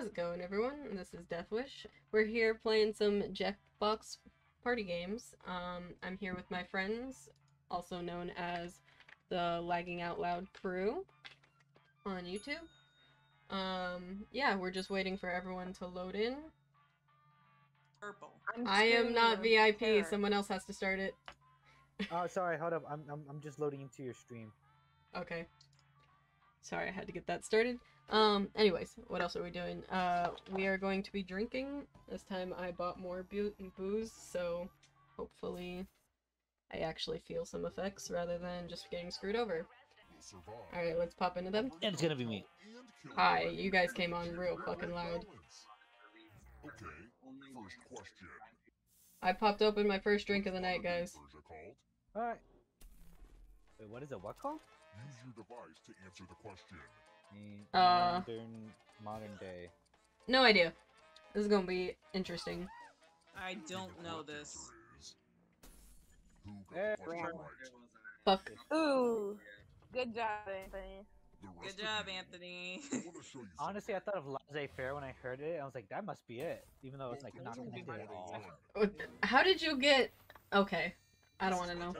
How's it going, everyone? This is Deathwish. We're here playing some Jackbox party games. Um, I'm here with my friends, also known as the Lagging Out Loud crew on YouTube. Um, yeah, we're just waiting for everyone to load in. Purple. I'm I am not VIP. scared. Someone else has to start it. Oh, sorry. Hold up. I'm, I'm I'm just loading into your stream. Okay. Sorry, I had to get that started. Um, anyways, what else are we doing? Uh, we are going to be drinking. This time I bought more bu- booze, so hopefully I actually feel some effects rather than just getting screwed over. Alright, let's pop into them. And it's gonna be me. Hi, you guys came on real fucking loud. Okay, first question. I popped open my first drink of the night, guys. All right. Wait, what is it? What called? Use your device to answer the question. Uh. Modern modern day. No idea. This is gonna be interesting. I don't know this. answer is- Who got the question wrong. right? Fuck. Ooh, good job, Anthony. Good job, Anthony. I wanna show you Honestly, I thought of laissez-faire when I heard it. I was like, that must be it, even though it's like not Those connected at all. How did you get... Okay. I don't want to know.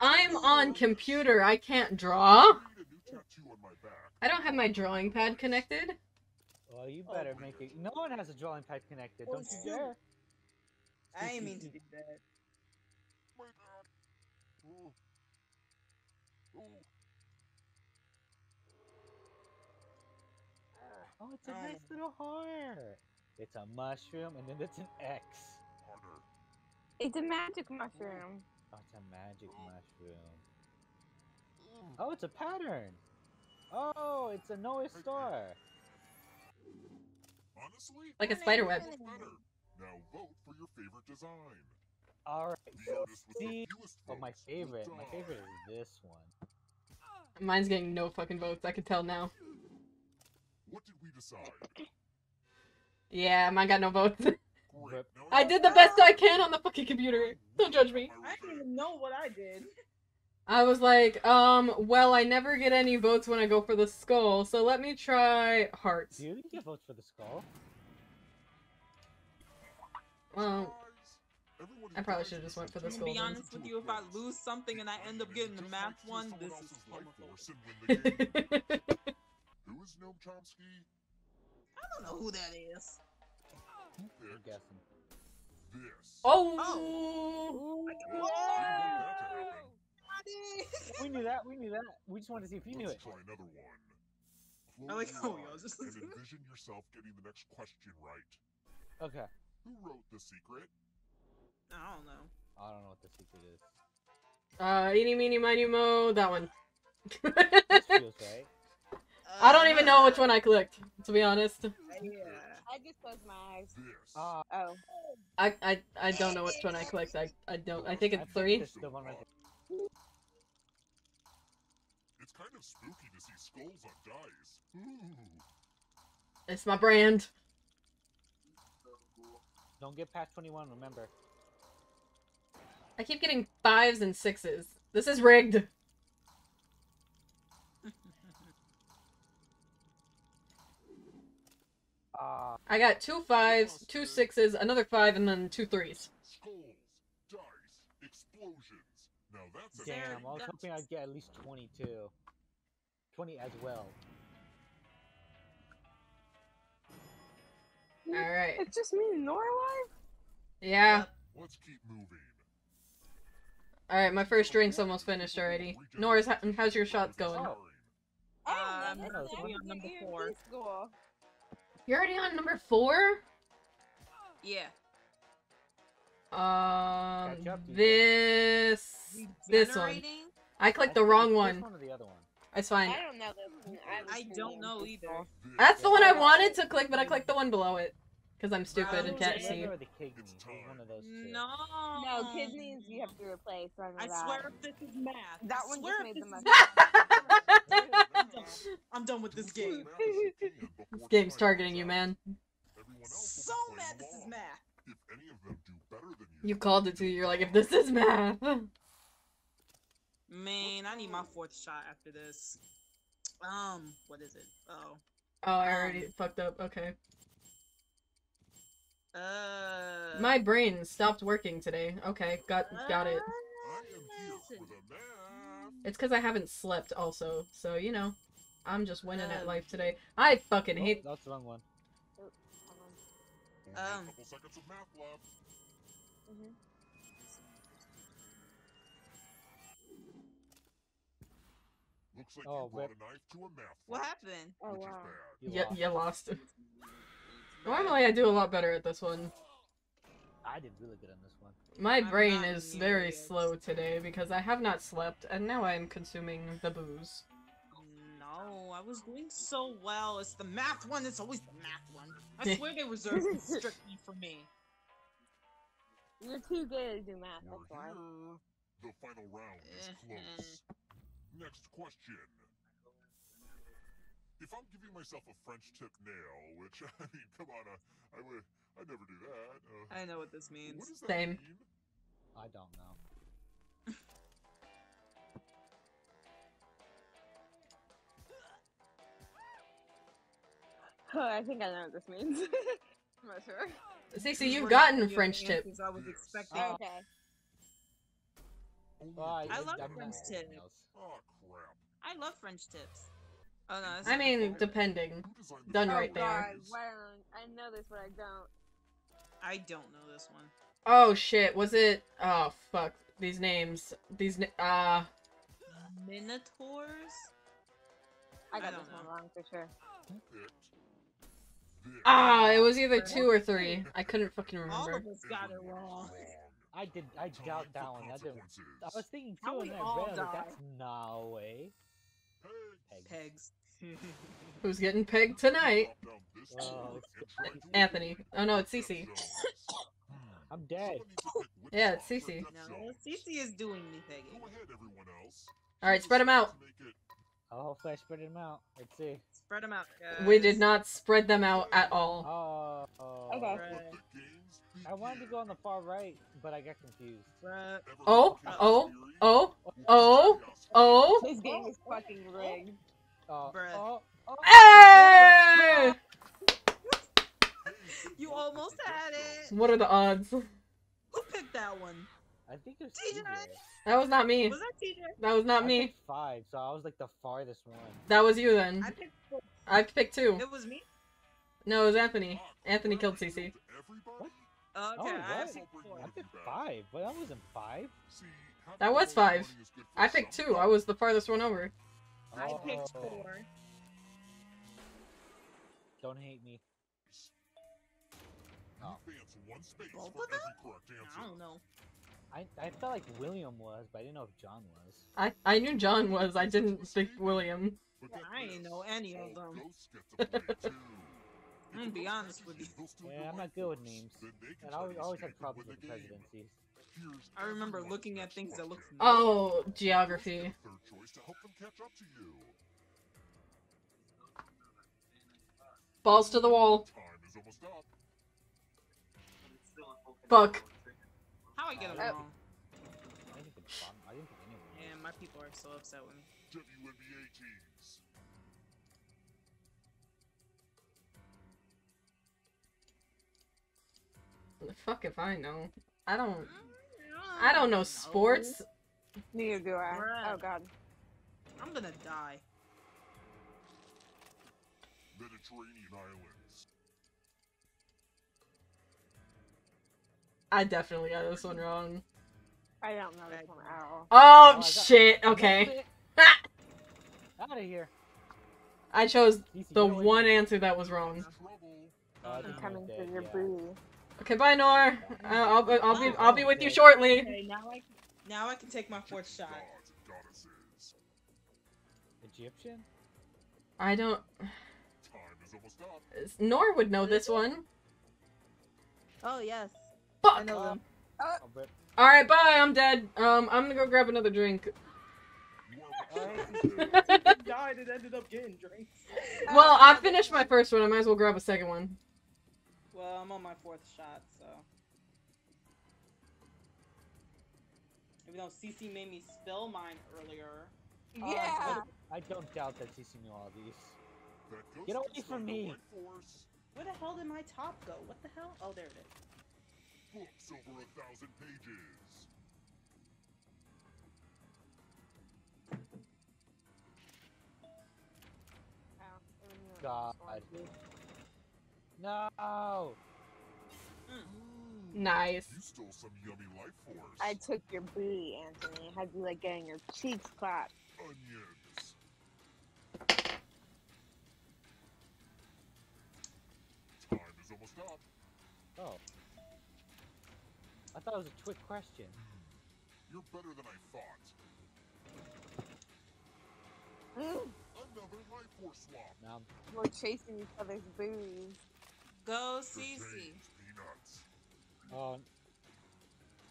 I'm on computer. I can't draw. I need a new tattoo on my back. I don't have my drawing pad connected. Well, you Oh better my make it. No one has a drawing pad connected. Well, Don't you still- dare. I ain't mean to do that. My back. Oh. Oh. Oh, it's a Um, nice little heart. It's a mushroom, and then it's an X. It's a magic mushroom. Oh, it's a magic mushroom. Oh, it's a pattern. Oh, it's a Noah star. Honestly, Like a spider web. Now vote for your favorite design. All right. The So artist with the see, fewest oh, my favorite. My favorite is this one. Mine's getting no fucking votes. I can tell now. What did we decide? Yeah, mine got no votes. Great. Rip. Now I did the best I can on the fucking computer. Don't judge me. I didn't even know what I did. I was like, um, well, I never get any votes when I go for the skull, so let me try hearts. Do you get votes for the skull? Well, I probably should've just went for this the To be skull then. honest with you, if I lose something and I end up getting the math one, this is else's life homophobic. force and win the game. Who is Noam Chomsky? I don't know who that is. You're guessing. this. oh! Well, you didn't want that to happen. We knew that. We knew that. We just wanted to see if you knew Let's it. try another one. Close I like how we all just- and envision yourself getting the next question right. Okay. Who wrote The Secret? I don't know. I don't know what the secret is. Uh, eeny, meeny, miny, mo, that one. This feels right. I don't even know which one I clicked, to be honest. Yeah. I just closed my eyes. This. Uh, Oh, I, I, I don't know which one I clicked. I, I don't. I think it's three. the one right there. It's kind of spooky to see skulls on dice. Ooh. It's my brand. Don't get past 21, remember. I keep getting fives and sixes. This is rigged. Uh, I got two fives, two sixes, another five, and then two threes. Skulls, dice, explosions. Now that's a There- damn, I was hoping I'd get at least 22. 20 as well. Alright. it's just me and Nora alive? Yeah. Let's keep moving. Alright, my first drink's almost finished already. Norris, how, how's your shots going? Oh, Um, that's no, on number EMT four. School. You're already on number four? Yeah. Um, Catch up, dude. this, this one. I I clicked the wrong one. One or the other one? It's fine. I don't know this one. I don't know either. That's the one I wanted to click, but I clicked the one below it. Because I'm stupid and can't see. or the kidney? It's It was one of those two. No. No, kidneys you have to replace. I that. swear if this is math. That I one just made the most. I'm, done. I'm done with this game. much math as you can This game's targeting you, man. Everyone else So mad this is along. math. If any of them do better than you, You called it to you're like, if this is math. Man, I need my fourth shot after this. Um, what is it? Oh. Oh, I already fucked up. Okay. Uh. My brain stopped working today. Okay, got got it. I am here for the math. It's because I haven't slept also, so you know, I'm just winning at Um, life today. I fucking Oh, hate. that's the wrong one. Only Um. a couple Looks like Oh, you brought rip. a knife to a math What lab, happened? Oh wow. is bad. You Yeah, lost. you lost. Normally, I do a lot better at this one. I did really good on this one. My I'm brain is very as- slow today because I have not slept, and now I'm consuming the booze. No, I was doing so well. It's the math one. It's always the math one. I swear they reserved it strictly for me. You're too good to do math, We're that's why. here. The final round is mm-hmm. close. Next question. If I'm giving myself a French tip nail, which I mean, come on, uh, I would, I never do that. Uh, I know what this what means. does that Same. mean? I don't know. I think I know what this means. I'm not sure. Cece, These you've gotten French tip. I was expecting. Oh. Okay. Only Oh, I love more. French tip. Oh crap! I love French tips. Oh no. I mean, favorite. depending. Who designed the Done oh right there. God, why don't I know this, but I don't. I don't know this one. Oh shit, was it? Oh fuck, these names. These na- uh Minotaurs? I I got don't this one wrong for sure. Who picked this? ah, it was either two or three. I couldn't fucking remember. All remember. of us got it wrong. I did. I Time doubt for that one. That didn't. I was thinking How too, we and then I all realized like, die. that's no way. Pegs. Pegs. Pegs. Who's getting pegged tonight? Drop down this Oh, board it's and try to Anthony. Oh no, it's death Cece. Hmm, I'm dead. Someone needs to pick which Yeah, it's spots Cece. no, zones. Cece is doing me pegging. Go ahead, everyone else. All right, spread a spread 'em spot out. to make it Oh, hopefully I spread them out. Let's see. Spread them out, guys. We did not spread them out at all. Oh. oh. Okay. Right. Let the games I wanted to go on the far right, but I got confused. Oh, oh. Oh, oh, oh. This game is fucking rigged. Oh, oh, oh, oh. Hey! You almost had it. What are the odds? Who picked that one? I think it was TJ. TJ. That was not me. Was that TJ? That was not I me. picked five, so I was like the farthest one. That was you then. I picked. four. I picked two. It was me. No, it was Anthony. Anthony killed I Cece. Killed everybody? Okay, Oh, I what? picked four. I picked five, but that wasn't five. See, That was five. running is good for I picked two. I was the farthest one over. I oh. picked four. Don't hate me. You Oh. one space Both for of them? every. I don't know. I, I felt like William was, but I didn't know if John was. I I knew John was. I didn't think William. Yeah, I ain't this, know any of them. I'm gonna be honest with you. Yeah, I'm not good with names. And I always, always had problems with the presidencies. I remember looking at things that looked. familiar. Oh, geography. Third to help them catch up to you. Balls to the wall. Time is almost up. Fuck. How I get them Oh. wrong? I didn't think, Bob- I didn't think anyone was. And my people are so upset with me. WNBA teams. The fuck if I know. I don't. I don't know sports. Neither do I. Bruh. Oh god. I'm gonna die. Mediterranean islands. I definitely got this one wrong. I don't know this one at all. Oh, oh I got- shit. Okay. Out of here. I chose the one answer that was wrong. Trouble. Oh, I I'm think I'm I'm coming for your yeah. booty. Okay, bye, Nor. Uh, I'll, be- I'll be I'll be with you shortly. Okay, now I now I can take my fourth shot. Gods and goddesses. Egyptian? I don't. Time is up. Nor would know this one. Oh yes. Fuck. know them. Rip. All right, bye. I'm dead. Um, I'm gonna go grab another drink. You are Alright. died and ended up getting drinks. Well, I finished my first one. I might as well grab a second one. Well, I'm on my fourth shot, so. Even though CC made me spill mine earlier. Yeah. Um, I don't doubt that CC knew all these. Get away from me. life force. Where the hell did my top go? What the hell? Oh, there it is. Books over a thousand pages. It was no- God. Orange. No. Nice. You stole some yummy life force. I took your booty, Anthony. Had you like getting your cheeks clapped. Onions. Time is almost up. Oh. I thought it was a trick question. You're better than I thought. Mm, Another life force swap. Now I'm We're chasing each other's booties. Go, For Cece. James Peanuts. Oh,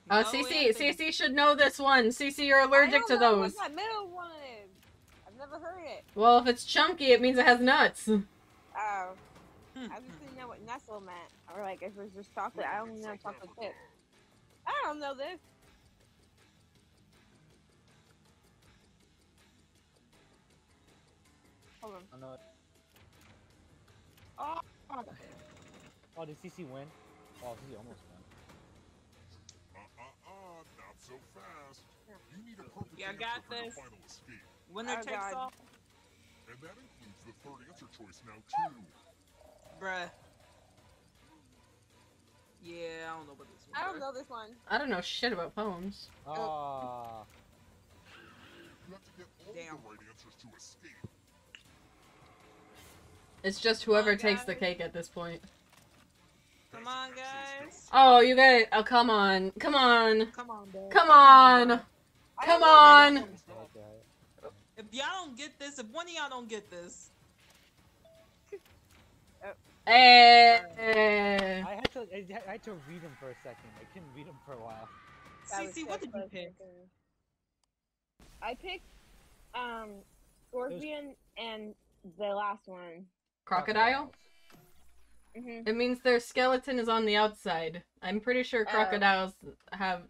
Uh, Go, CC, Anthony. CC should know this one. CC, you're I allergic don't to know those. What that middle one. I've never heard it. Well, if it's chunky, it means it has nuts. Oh, Hmm. I just didn't know what Nestle meant, or like if it was just chocolate. I don't know chocolate Africa. chip. I don't know this. Hold on. I know. Oh! Oh, did CC win? Oh, CC almost won. Uh-uh-uh, not so fast. You need a perfect Yeah, I answer got for your this. final escape. Winner Oh, takes God. all. And that includes the third answer choice now, too. Bruh. Yeah, I don't know about this one. I don't know this one. I don't know shit about poems. Ah. Oh. You have to get all Damn. the right answers to escape. It's just whoever on, takes the cake at this point. Come on, guys. Oh, you guys. Oh, come on. Come on. Come on, bro. Come on. Come on. this one. Okay. If y'all don't get this, if one of y'all don't get this, Hey. I had to. I had- to read him for a second. I couldn't read him for a while. That Cece, what did you pick? I picked um Scorpion and the last one. Crocodile? Hmm It means their skeleton is on the outside. I'm pretty sure Oh. crocodiles have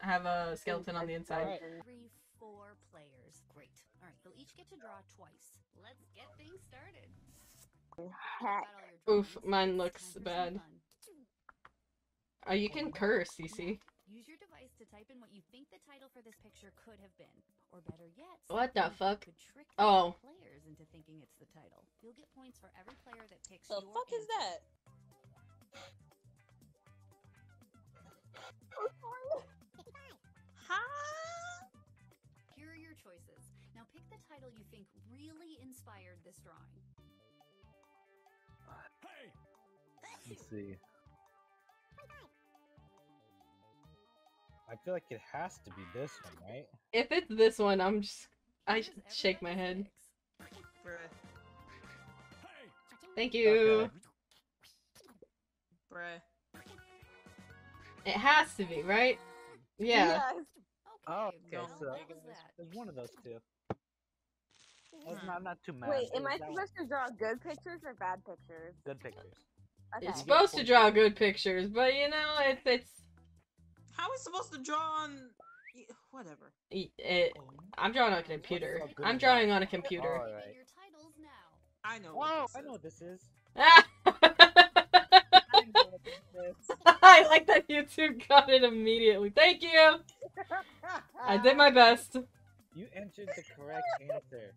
have a skeleton on the inside. Three, four players. Great. All right, you'll each get to draw twice. Let's get things started. Heck. Got all your Oof, mine looks time for some bad. fun. Oh, you can curse, CC. Use your device to type in what you think the title for this picture could have been, or better yet, What the fuck? Could trick Oh. players into thinking it's the title. You'll get points for every player that picks the your fuck is that? Huh? Here are your choices. Now pick the title you think really inspired this drawing. Let's see. I feel like it has to be this one, right? If it's this one, I'm just I Here's sh- shake my head. Bruh. Thank you. Okay. Bruh. It has to be, right? Yeah. Yes. Okay, Oh, okay. well, So what was there's, that? there's one of those two. That's Hmm. not, I'm not too mad. Wait, am I There's that one. supposed to draw good pictures or bad pictures? Good pictures. Okay. It's You get supposed to draw good pictures, but you know, if it's How are we supposed to draw on? Whatever. it, it I'm drawing on a computer. so I'm drawing on a computer. Alright. your titles now. I know. what Whoa! this I know is. what this is. I know what this is. I like that you two got it immediately. Thank you. I did my best. You entered the correct answer.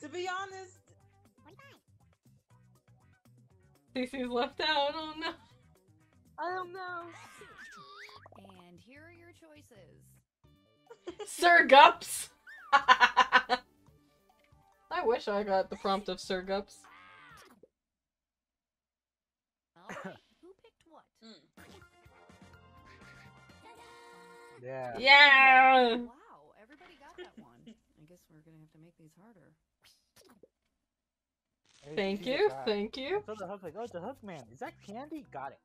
To be honest, CC's left out. Oh no. I don't know. And here are your choices. Sir Gups. I wish I got the prompt of Sir Gups. Alright, who picked what? Mm. Yeah. Yeah. Wow, everybody got that one. I guess we're gonna have to make these harder. Thank you. Thank you. So the hook like, oh, it's a hook man. Is that candy? Got it.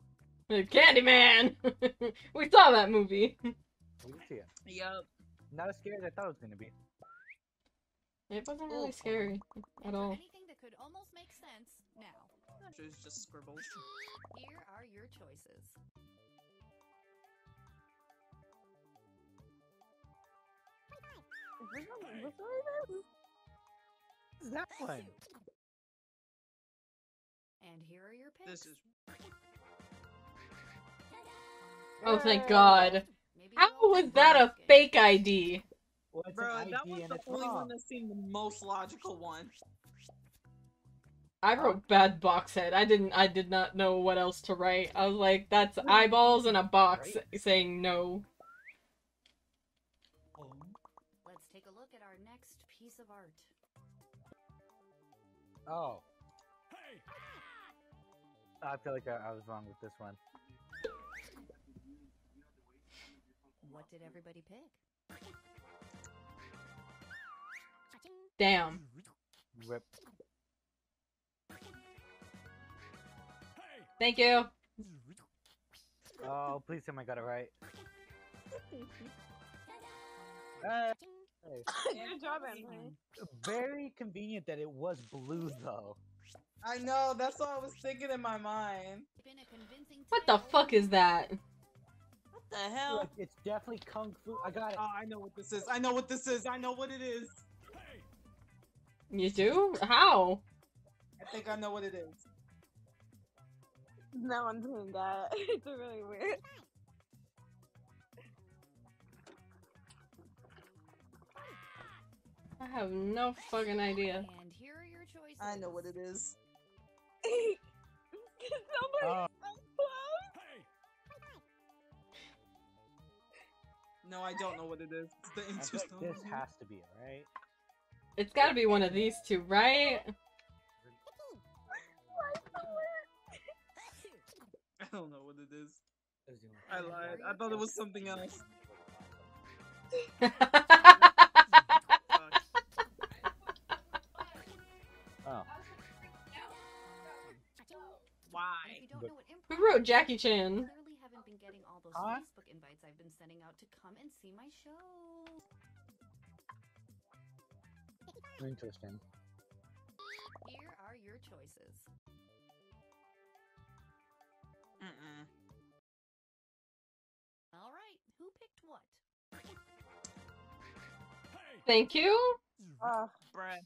Candyman. we saw that movie. We can see it. Yup. Not as scary as I thought it was gonna be. It wasn't really Ooh. scary at all. anything that could almost make sense now. It's just scribbles. Here are your choices. Is this one- this one is? What is that one? And here are your picks. This is Oh, thank God. How was that a fake ID? Well, bro. an That was the it's only one that seemed the most logical one. I wrote bad box head. I didn't. I did not know what else to write. I was like, that's eyeballs in a box saying no. Let's take a look at our next piece of art. Oh. Hey! I feel like I, I was wrong with this one. What did everybody pick? Damn. Rip. Thank you. Oh, please tell me I got it right. Hey. Good job, Emily. Very convenient that it was blue though. I know. That's what I was thinking in my mind. Been a convincing What the fuck is that? What the hell? Like, it's definitely kung fu. I got it. Oh, I know what this is. I know what this is. I know what it is. You do? How? I think I know what it is. No one's doing that. It's really weird. I have no fucking idea. And here are your choices. I know what it is. Somebody Oh, No, I don't know what it is. It's the I feel interest like this has to be it, right? It's gotta be one of these two, right? I don't know what it is. Let's do it. I lied. I thought it was something else. Oh, Why? And if you don't But- know what Who wrote Jackie Chan? Clearly haven't been getting all those Huh? Facebook invites I've been sending out to come and see my show. interesting. Here are your choices. Mm-mm. All right, who picked what? Thank you. Oh, Bruh.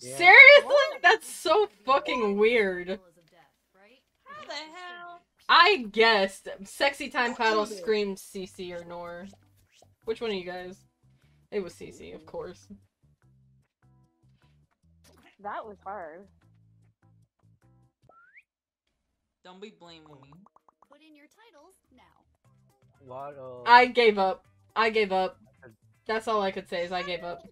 Yeah. Seriously? That's so fucking weird. Is of death, right? How the hell? I guessed. Sexy Time Paddle screamed CC or Nor. Which one of you guys? It was CC, of course. that was hard. Don't be blaming me. Put in your titles now. Waddle. I gave up. I gave up. That's all I could say is I gave up.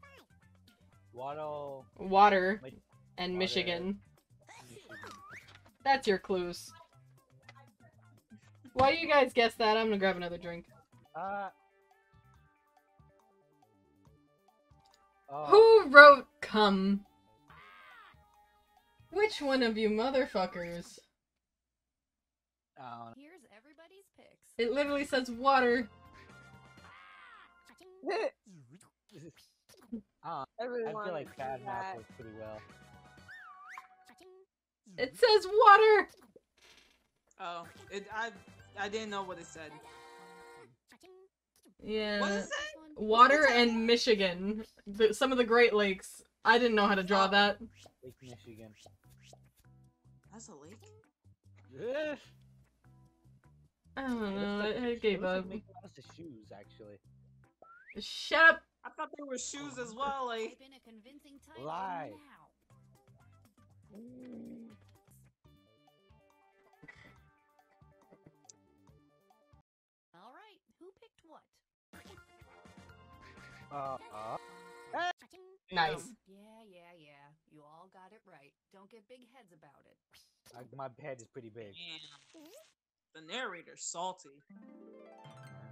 Waddle. Water Like, and Water. Michigan. Michigan. That's your clues. While you guys guess that, I'm gonna grab another drink. Uh. Oh, Who wrote come? Which one of you motherfuckers? uh, Here's everybody's picks. It literally says water. Everyone. I feel like Bad Math that. works pretty well. It says water. Oh, it. I. I didn't know what it said. Yeah. What is This it? one- Water and Michigan. The, some of the Great Lakes. I didn't know how to draw Oh. that. Lake Michigan. That's a lake. Yeah. I don't It know. looks like- I, I it gave looks like up. Mickey shoes, actually. Shut up. I thought they were shoes as well. Like, Type in a convincing title Lie. now. All right, who picked what? Uh, uh, Nice. Yeah, yeah, yeah. You all got it right. Don't get big heads about it. I, my head is pretty big. damn. The narrator's salty.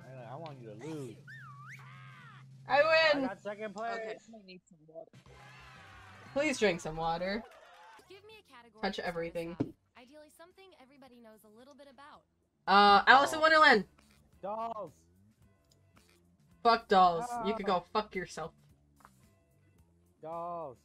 I, I want you to lose. I I win. got second place. Okay, I need some water. Please drink some water. Give me a category. Touch to start us everything. Ideally, something everybody knows a little bit about. Uh, Alice in. Wonderland. Dolls. Fuck dolls. You could go fuck yourself. Dolls.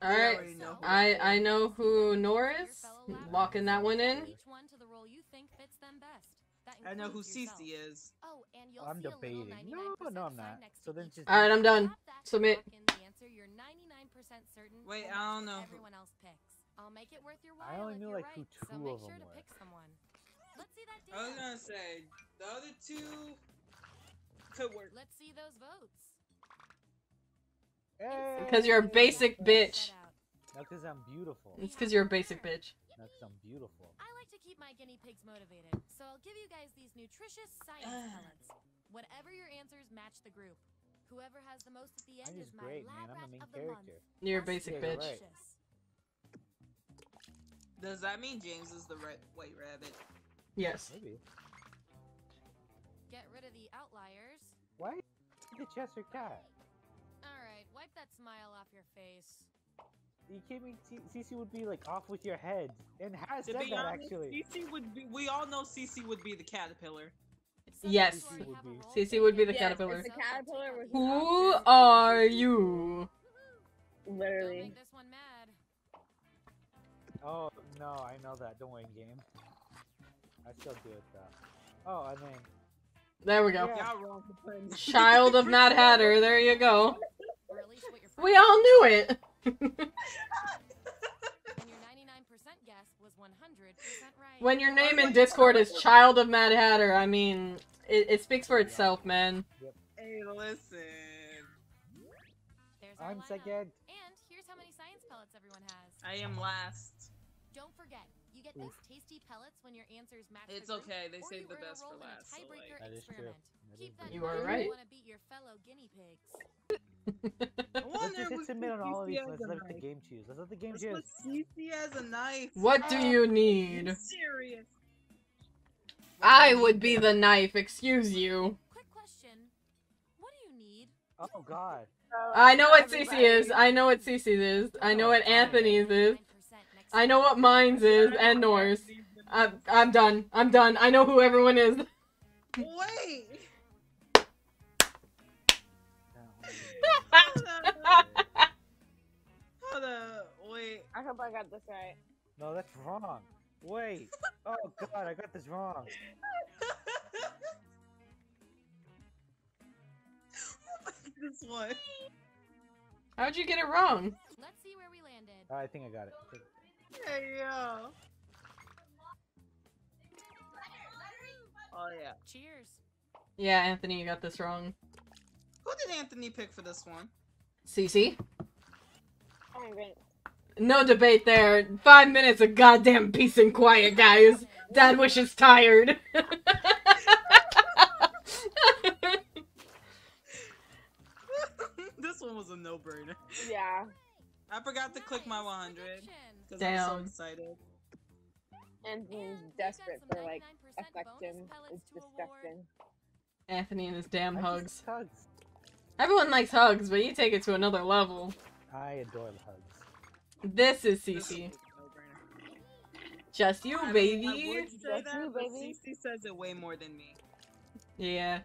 All We right. already know who I. I know who Nor is. fellow Locking that one in. Each one to the role you think fits them best. That I know who includes. Cece is. Oh, I'm see a little debating. No, no, I'm not. So then each just- All right, I'm done. Tap that to Submit. in the answer you're 99% certain Wait, I don't know who- Everyone else picks. I'll make it worth your while. I only knew, like, who right, so two make of sure them to were. pick someone. Let's see that I was gonna say the other two could work. Let's see those votes. Hey! Because you're a basic bitch. Set out. No, because I'm beautiful. It's because you're a basic bitch. No, because I'm beautiful. I like to keep my guinea pigs motivated, so I'll give you guys these nutritious science pellets. Whatever your answers match the group. Whoever has the most at the end is just my great, lab. I'm rat main of the character. month. You're a basic Yeah, bitch. right. Does that mean James is the right white rabbit? Yes. Maybe. Get rid of the outliers. Why the Cheshire cat? Alright, wipe that smile off your face. You kidding me? C- Cece would be like off with your head, and has To said be that honest, actually. CC would be. We all know CC would be the caterpillar. Yes. CC would be. role would be the play. caterpillar. The caterpillar Who are you? Don't Literally. make this one mad. Oh no, I know that. Don't win game. I still do it though. Oh, I mean, There we go. Yeah. Y'all wrong for putting- Child of Mad Hatter. There you go. Or at least what your We all knew it. When your 99% guess was 100% right. when your name in Discord is Child of Mad Hatter, I mean, it, it speaks for itself, man. Hey, listen. There's I'm second. And here's how many science pellets everyone has. I am last. Don't forget, you get these tasty pellets when your answers match the It's group, okay. They or saved the best for role in a last. So like, That is true. Experiment. That Keep that You are right. Want to beat your fellow guinea pigs. Let's wonder just hit what submit on all of these. Let's let the game choose. Let's let the game Let's choose. put Cece as a knife. What do you need? Serious. I would be the knife, excuse you. Quick question. What do you need? Oh God. I know what Cece Everybody. is. I know what Cece is. I know what Anthony's is. I know what mine's is and Nor's. I'm, I'm done. I'm done. I know who everyone is. Wait. Hold up. Wait. I hope I got this right. No, that's wrong. Wait. Oh God, I got this wrong. this one. How'd you get it wrong? Let's see where we landed. I think I got it. Hey yo. Oh yeah. Cheers. Yeah, Anthony, you got this wrong. Who did Anthony pick for this one? Cece? No debate there. Five minutes of goddamn peace and quiet, guys. Deathwish's tired. this one was a no-brainer. Yeah. I forgot to click my 100 prediction. because I was so excited. And he's And we've got desperate for like affection. bonus It's to disgusting. Anthony and his damn hugs. Hugs. Everyone likes hugs, but you take it to another level. I adore the hugs. This is This Cece. no-brainer. Just you, I mean, I baby. would say Just that, you, but baby. Cece says it way more than me. Yeah,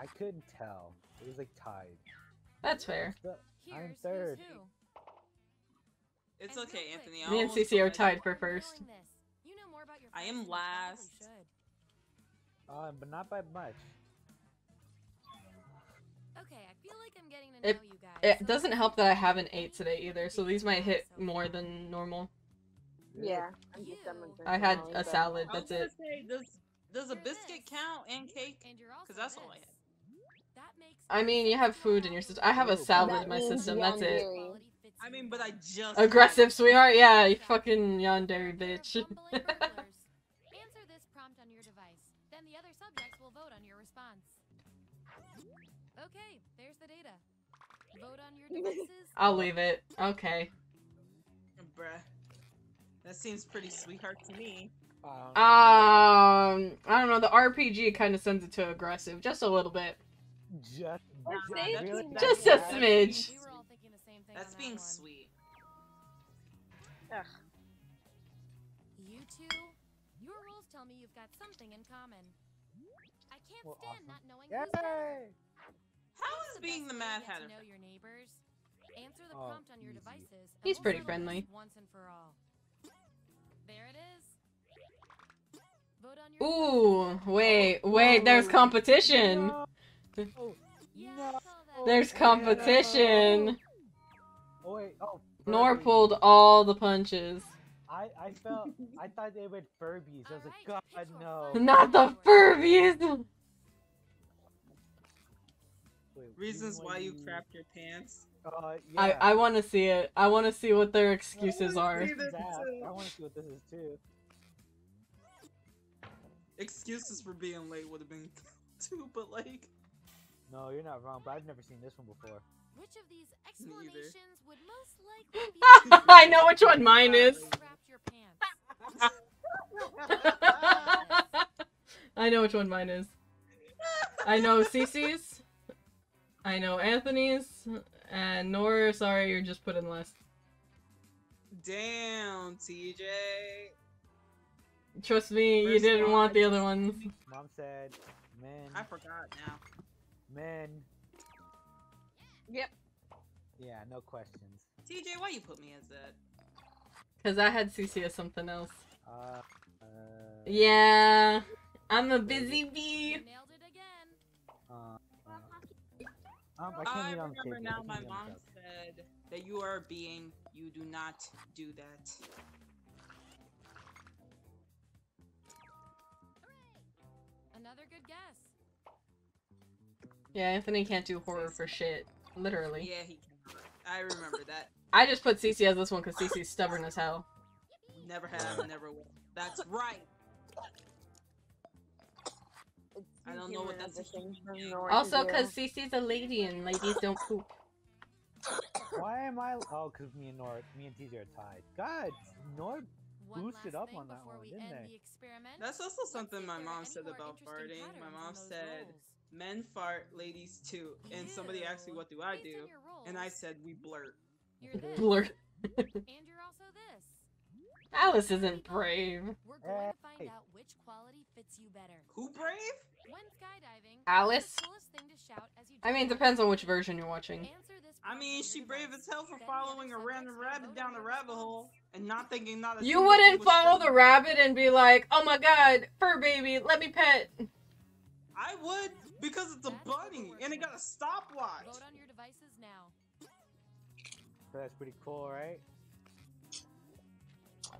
I couldn't tell. It was like tied. that's fair. Here's I'm third. It's okay, Anthony. I Me and almost Cece are tied for first. you know more about your I am than you probably last. should. Uh, but not by much. Okay, I feel like I'm getting to It- know you guys. It so doesn't help that I haven't you ate today either, so these might hit so more than normal. Yeah. I'm just done with You- this I had a so- salad, I was that's gonna it. say, does does a biscuit this. count and cake? And you're that's all I had. That makes I mean, you have food in your system. I have a salad That in my system, that's it. yandere. Quality fits I mean, but I just Aggressive, sweetheart? Yeah, you fucking yandere bitch. Answer this prompt on your device. Then the other subjects will vote on your response. Okay, there's the data. Vote on your devices. I'll leave it. Okay. Bruh. That seems pretty sweetheart to me. Um, Um, I don't know. The RPG kind of sends it to aggressive, just a little bit. just, Or Nah, save that's- me. that's- Just a smidge. We were all thinking the same thing. That's on being that one. sweet. Ugh. You two, your rules tell me you've got something in common. I can't Well, stand awesome. not knowing who's better. Yay! How What's is being the Mad Hatter? know your neighbors? Answer the Oh, prompt on your easy. devices. He's pretty friendly. Once and for all. There it is. Vote on your Ooh, devices. wait, wait, there's oh, competition. No! Oh, no. There's competition. Oh wait, oh. Nor pulled all the punches. I I felt I thought they went Furbies. I was like, God no. Not the Furbies. Wait, Reasons why you crapped your pants. Uh, yeah. I I want to see it. I want to see what their excuses wanna are. see this Zap, too. I want to see what this is too. Excuses for being late would have been too, but like, No, you're not wrong, but I've never seen this one before. Which of these explanations would most likely be I know which one mine is. Crapped your pants. I know which one mine is. I know Cece's. I know Anthony's. And Nora, sorry, you're just put in last. damn, TJ. Trust me, you didn't one, want I the other ones. Mom said, men, I forgot now. men. Yep. Yeah, no questions. TJ, why you put me as that? Because I had Cece as something else. Uh, uh, Yeah, I'm a busy bee. You nailed it again. Uh, um, I can't I read on the remember now. I My can't read on mom said that you are a being. You do not do that. Another good guess. Yeah, Anthony can't do horror for shit. Literally. Yeah, he can. I remember that. I just put Cece as this one because Cece's stubborn as hell. Never have, never will. That's right. It's I don't know what that's a everything human from being. Nora to Also, you. because Cece's a lady and ladies don't poop. Why am I? Oh, because me and Nor, me and TJ are tied. God, Nor. Boosted up on that one, didn't they? the experiment. That's also something my mom said about farting. My mom said, roles. Men fart, ladies too. And somebody asked me, what do I do? And I said, we blurt. You're this, Blur. and you're also this. Alice isn't brave. We're going to find out which quality fits you better. Who brave? When skydiving, Alice? thing to shout as you I mean, jump depends on which version you're watching. I mean, she brave as hell for following a random rabbit down on the rabbit hole and not thinking not a You wouldn't follow the rabbit and be like, oh my god, fur baby, let me pet. I would because it's a bunny and it got a stopwatch. Vote on your devices now. So that's pretty cool, right?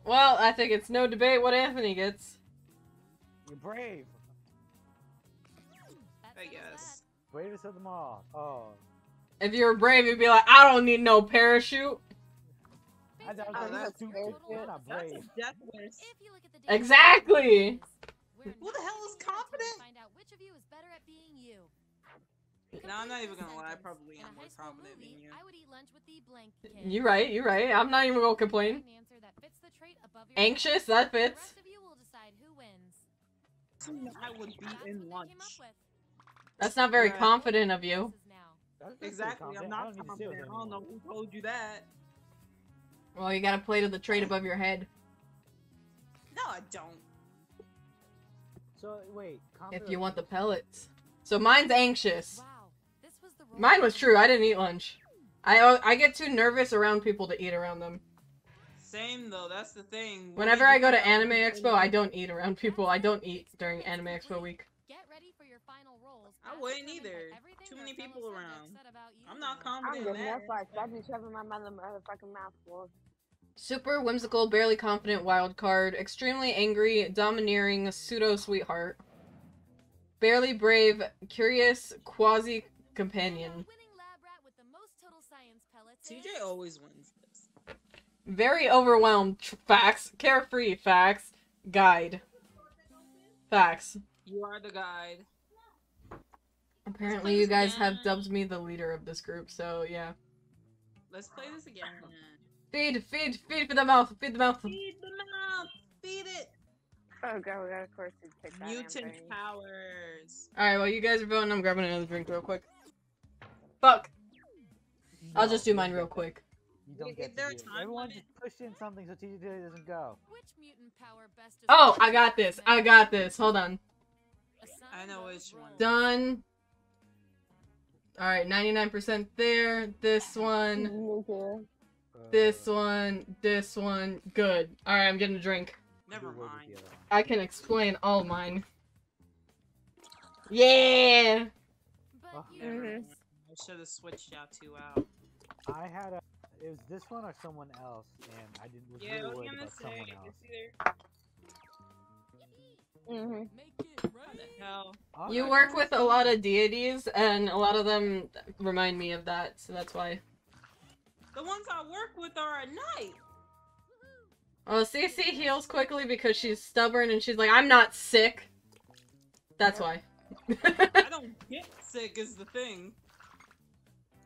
Well, I think it's no debate what Anthony gets. You're brave. That I settles guess. Bravest of them all. Oh, If you were brave, you'd be like, I don't need no parachute. I Based thought on Oh, your that's total stupid. That's not odds. That's a death wish. If you look at the data, Exactly. Who the hell is using it until we confident? Find out which of you is better at being you. No, I'm not even gonna lie, I probably In am more high school confident than you. I would eat lunch with the blank kid. You right, You're right. I'm not even gonna complain. Find that fits the trait above your Anxious, that fits. rest of you will decide who wins. I would be in lunch. That's not very Right. confident of you. Guesses now. That's pretty Exactly, I'm confident. I not don't need to see confident. I don't know who told you that. Well, you gotta play to the trait above your head. No, I don't. So wait, If you want the pellets. So mine's anxious. Wow, this was the role Mine was true. I didn't eat lunch. Hmm. I uh, I get too nervous around people to eat around them. Same though, that's the thing. When Whenever I go to Anime Expo, I don't eat around people. I don't eat during Anime Expo week. Get ready for your final roles. I wouldn't either. everything Too many people around. said about you. I'm not I'm confident in giving that. I've been shoving my mother motherfucking mouth full. Super whimsical, barely confident wild card, extremely angry, domineering, pseudo sweetheart. Barely brave, curious, quasi companion. And our winning lab rat with the most total science pellets TJ always wins this. Very overwhelmed. Facts. Carefree. Facts. Guide. Facts. You are the guide. Apparently, you this guys have dubbed me the leader of this group, so yeah. Let's play this again. Feed, feed, feed for the mouth, feed the mouth. Feed the mouth. Feed it. Oh god, we got of course to pick that Mutant thing. powers. Alright, well, you guys are voting. I'm grabbing another drink real quick. Fuck. I'll just do mine real quick. You don't Is get there to a do time Everyone just push in something so TJ doesn't go. Which mutant power best Oh, I got this. I got this. Hold on. I know which one. Done. All right, 99% there. This one, Me this one, this one. Good. All right, I'm getting a drink. Never do what with mind. the other one. I can explain all mine. Yeah. Oh. you guys, I should have switched out two out. I had a. It was this one or someone else, and I didn't was Yeah, I was gonna say someone else. it's either hmm make it how right. the hell. You work with a lot of deities, and a lot of them remind me of that, so that's why. The ones I work with are at night. Oh, Cece heals quickly because she's stubborn and she's like, I'm not sick. That's why. I don't get sick is the thing.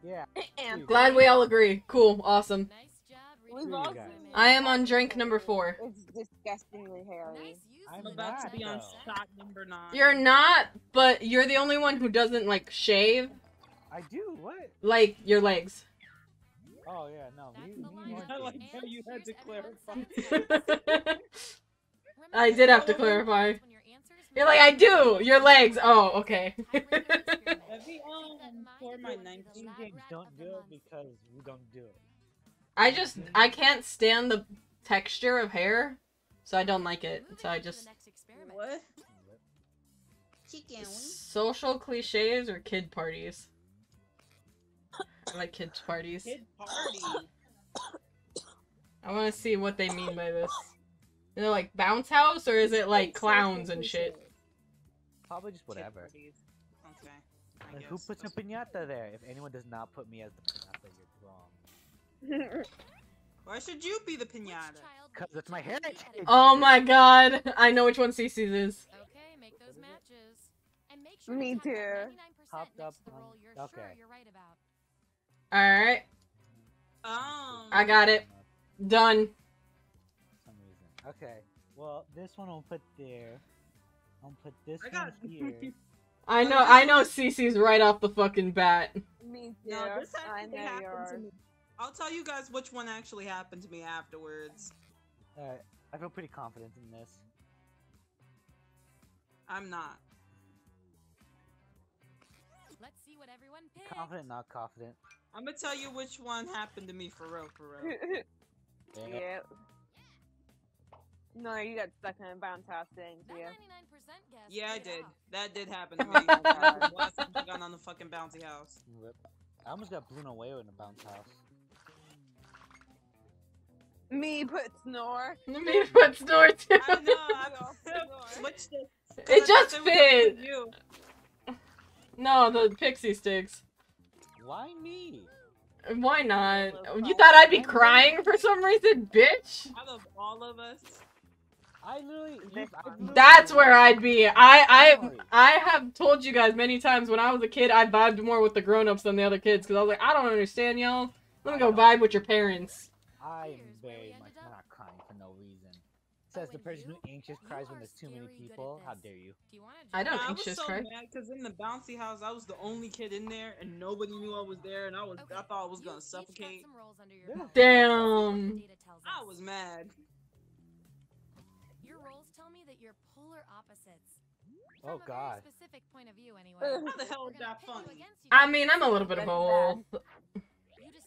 Yeah. And Glad we all agree. Cool, awesome. Nice job. We've all the I am on drink number four. It's disgustingly hairy. Nice use I'm of I'm about to be on though. shot number nine. You're not, but you're the only one who doesn't like shave I do. What? like your legs. Oh yeah, no. That's Me, me. I like how you had to clarify. I did have to clarify. when your answers You're like, I do. Your legs. Oh, okay. Every um for my and ninth the These lab games don't do it because we don't do it. I just I can't stand the texture of hair, so I don't like it. So I on to the just. What? Chicken. social cliches or kid parties. I like kids parties. Kid party. I want to see what they mean by this. Is it like bounce house or is it like clowns and shit? Probably just whatever. Okay. Like, who puts a pinata there? If anyone does not put me as the pinata, you're wrong. Why should you be the pinata? Child 'Cause would it's my you like to heritage. be at a- Oh my god, I know which one Cece's is. Okay, make those matches. And make sure Me to tap too. 99% Popped up the on- you're sure okay. you're right about. Alright, Um. I got it. Done. For some reason. Okay. Well, this one I'll put there. I'll put this I one got. here. I know I know Cece's right off the fucking bat. Me too. No, this I actually know happened to me. I'll tell you guys which one actually happened to me afterwards. Alright. I feel pretty confident in this. I'm not. Let's see what everyone picked. Confident, not confident. I'm gonna tell you which one happened to me for real, for real. Yeah. yeah. No, you got stuck in a bounce house, didn't That you? 99% guess Yeah, I did. off. That did happen to me. My I God. blasted the gun on the fucking bouncy house. I almost got blown away in a bounce house. Me put snore. Me put snore too. I know. I Snore. switched it. 'cause It just thought they were gonna fit. You. No, the pixie sticks. Why me? Why not? You thought I'd be crying for some reason, bitch? Out of all of us, I literally. I literally- That's where I'd be. I I I have told you guys many times when I was a kid, I vibed more with the grown-ups than the other kids because I was like, I don't understand y'all. Let me go vibe with your parents. I am Here's where we very much up. not crying for no reason. Says the person you? who anxious cries when there's too many scary good at people. How dare you? Do you want to I don't I was anxious so cry. mad because in the bouncy house, I was the only kid in there, and nobody knew I was there, and I was I thought I was you gonna suffocate. some rolls under your Yeah. Damn. Let's see what the data tells I was mad. Your rolls tell me that you're polar opposites. Oh, From a God. very specific point of view, anyway. How the hell is that pit you funny? I mean, I'm a little bit of That's both.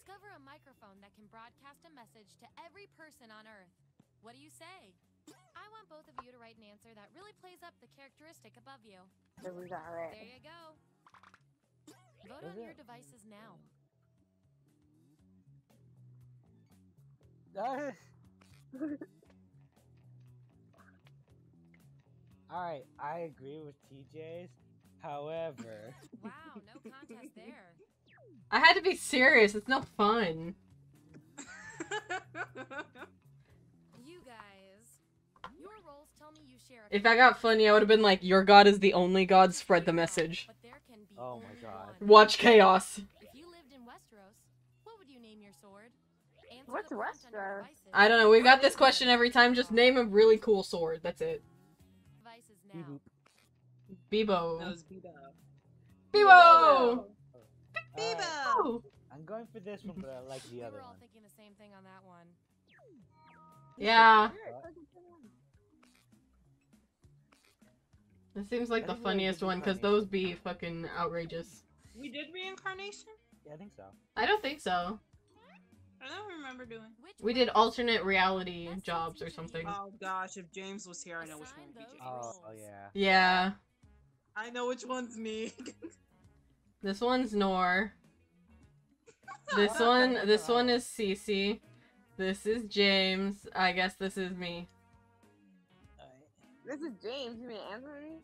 Discover a microphone that can broadcast a message to every person on Earth. What do you say? I want both of you to write an answer that really plays up the characteristic above you. So we got There you go. Vote Is on your devices now. Alright, I agree with TJ's. However, Wow, no contest there. I had to be serious. It's no fun. You guys, your rolls tell me you share. If I got funny, I would have been like, "Your God is the only God." Spread the message. But there can be Oh my God. one. Watch chaos. If you lived in Westeros, what would you name your sword? Answer What's the prompt on your Westeros? I don't know. We've got this question every time. Just name a really cool sword. That's it. Devices beep now. boop. Bebo. Bebo. Bebo. Alright, Bebo. I'm going for this one, but I like the we other were all one. thinking the same thing on that one. Yeah. What? It seems like I the think we gotta funniest one because those be fucking outrageous. We did reincarnation? Yeah, I think so. I don't think so. I don't remember doing. Which We did alternate reality That jobs or something. Oh gosh, if James was here, I know which one would be James. Oh, oh yeah. Yeah. I know which one's me. This one's Nor. This one this one is Cece. This is James. I guess this is me. This is James. You mean Anthony?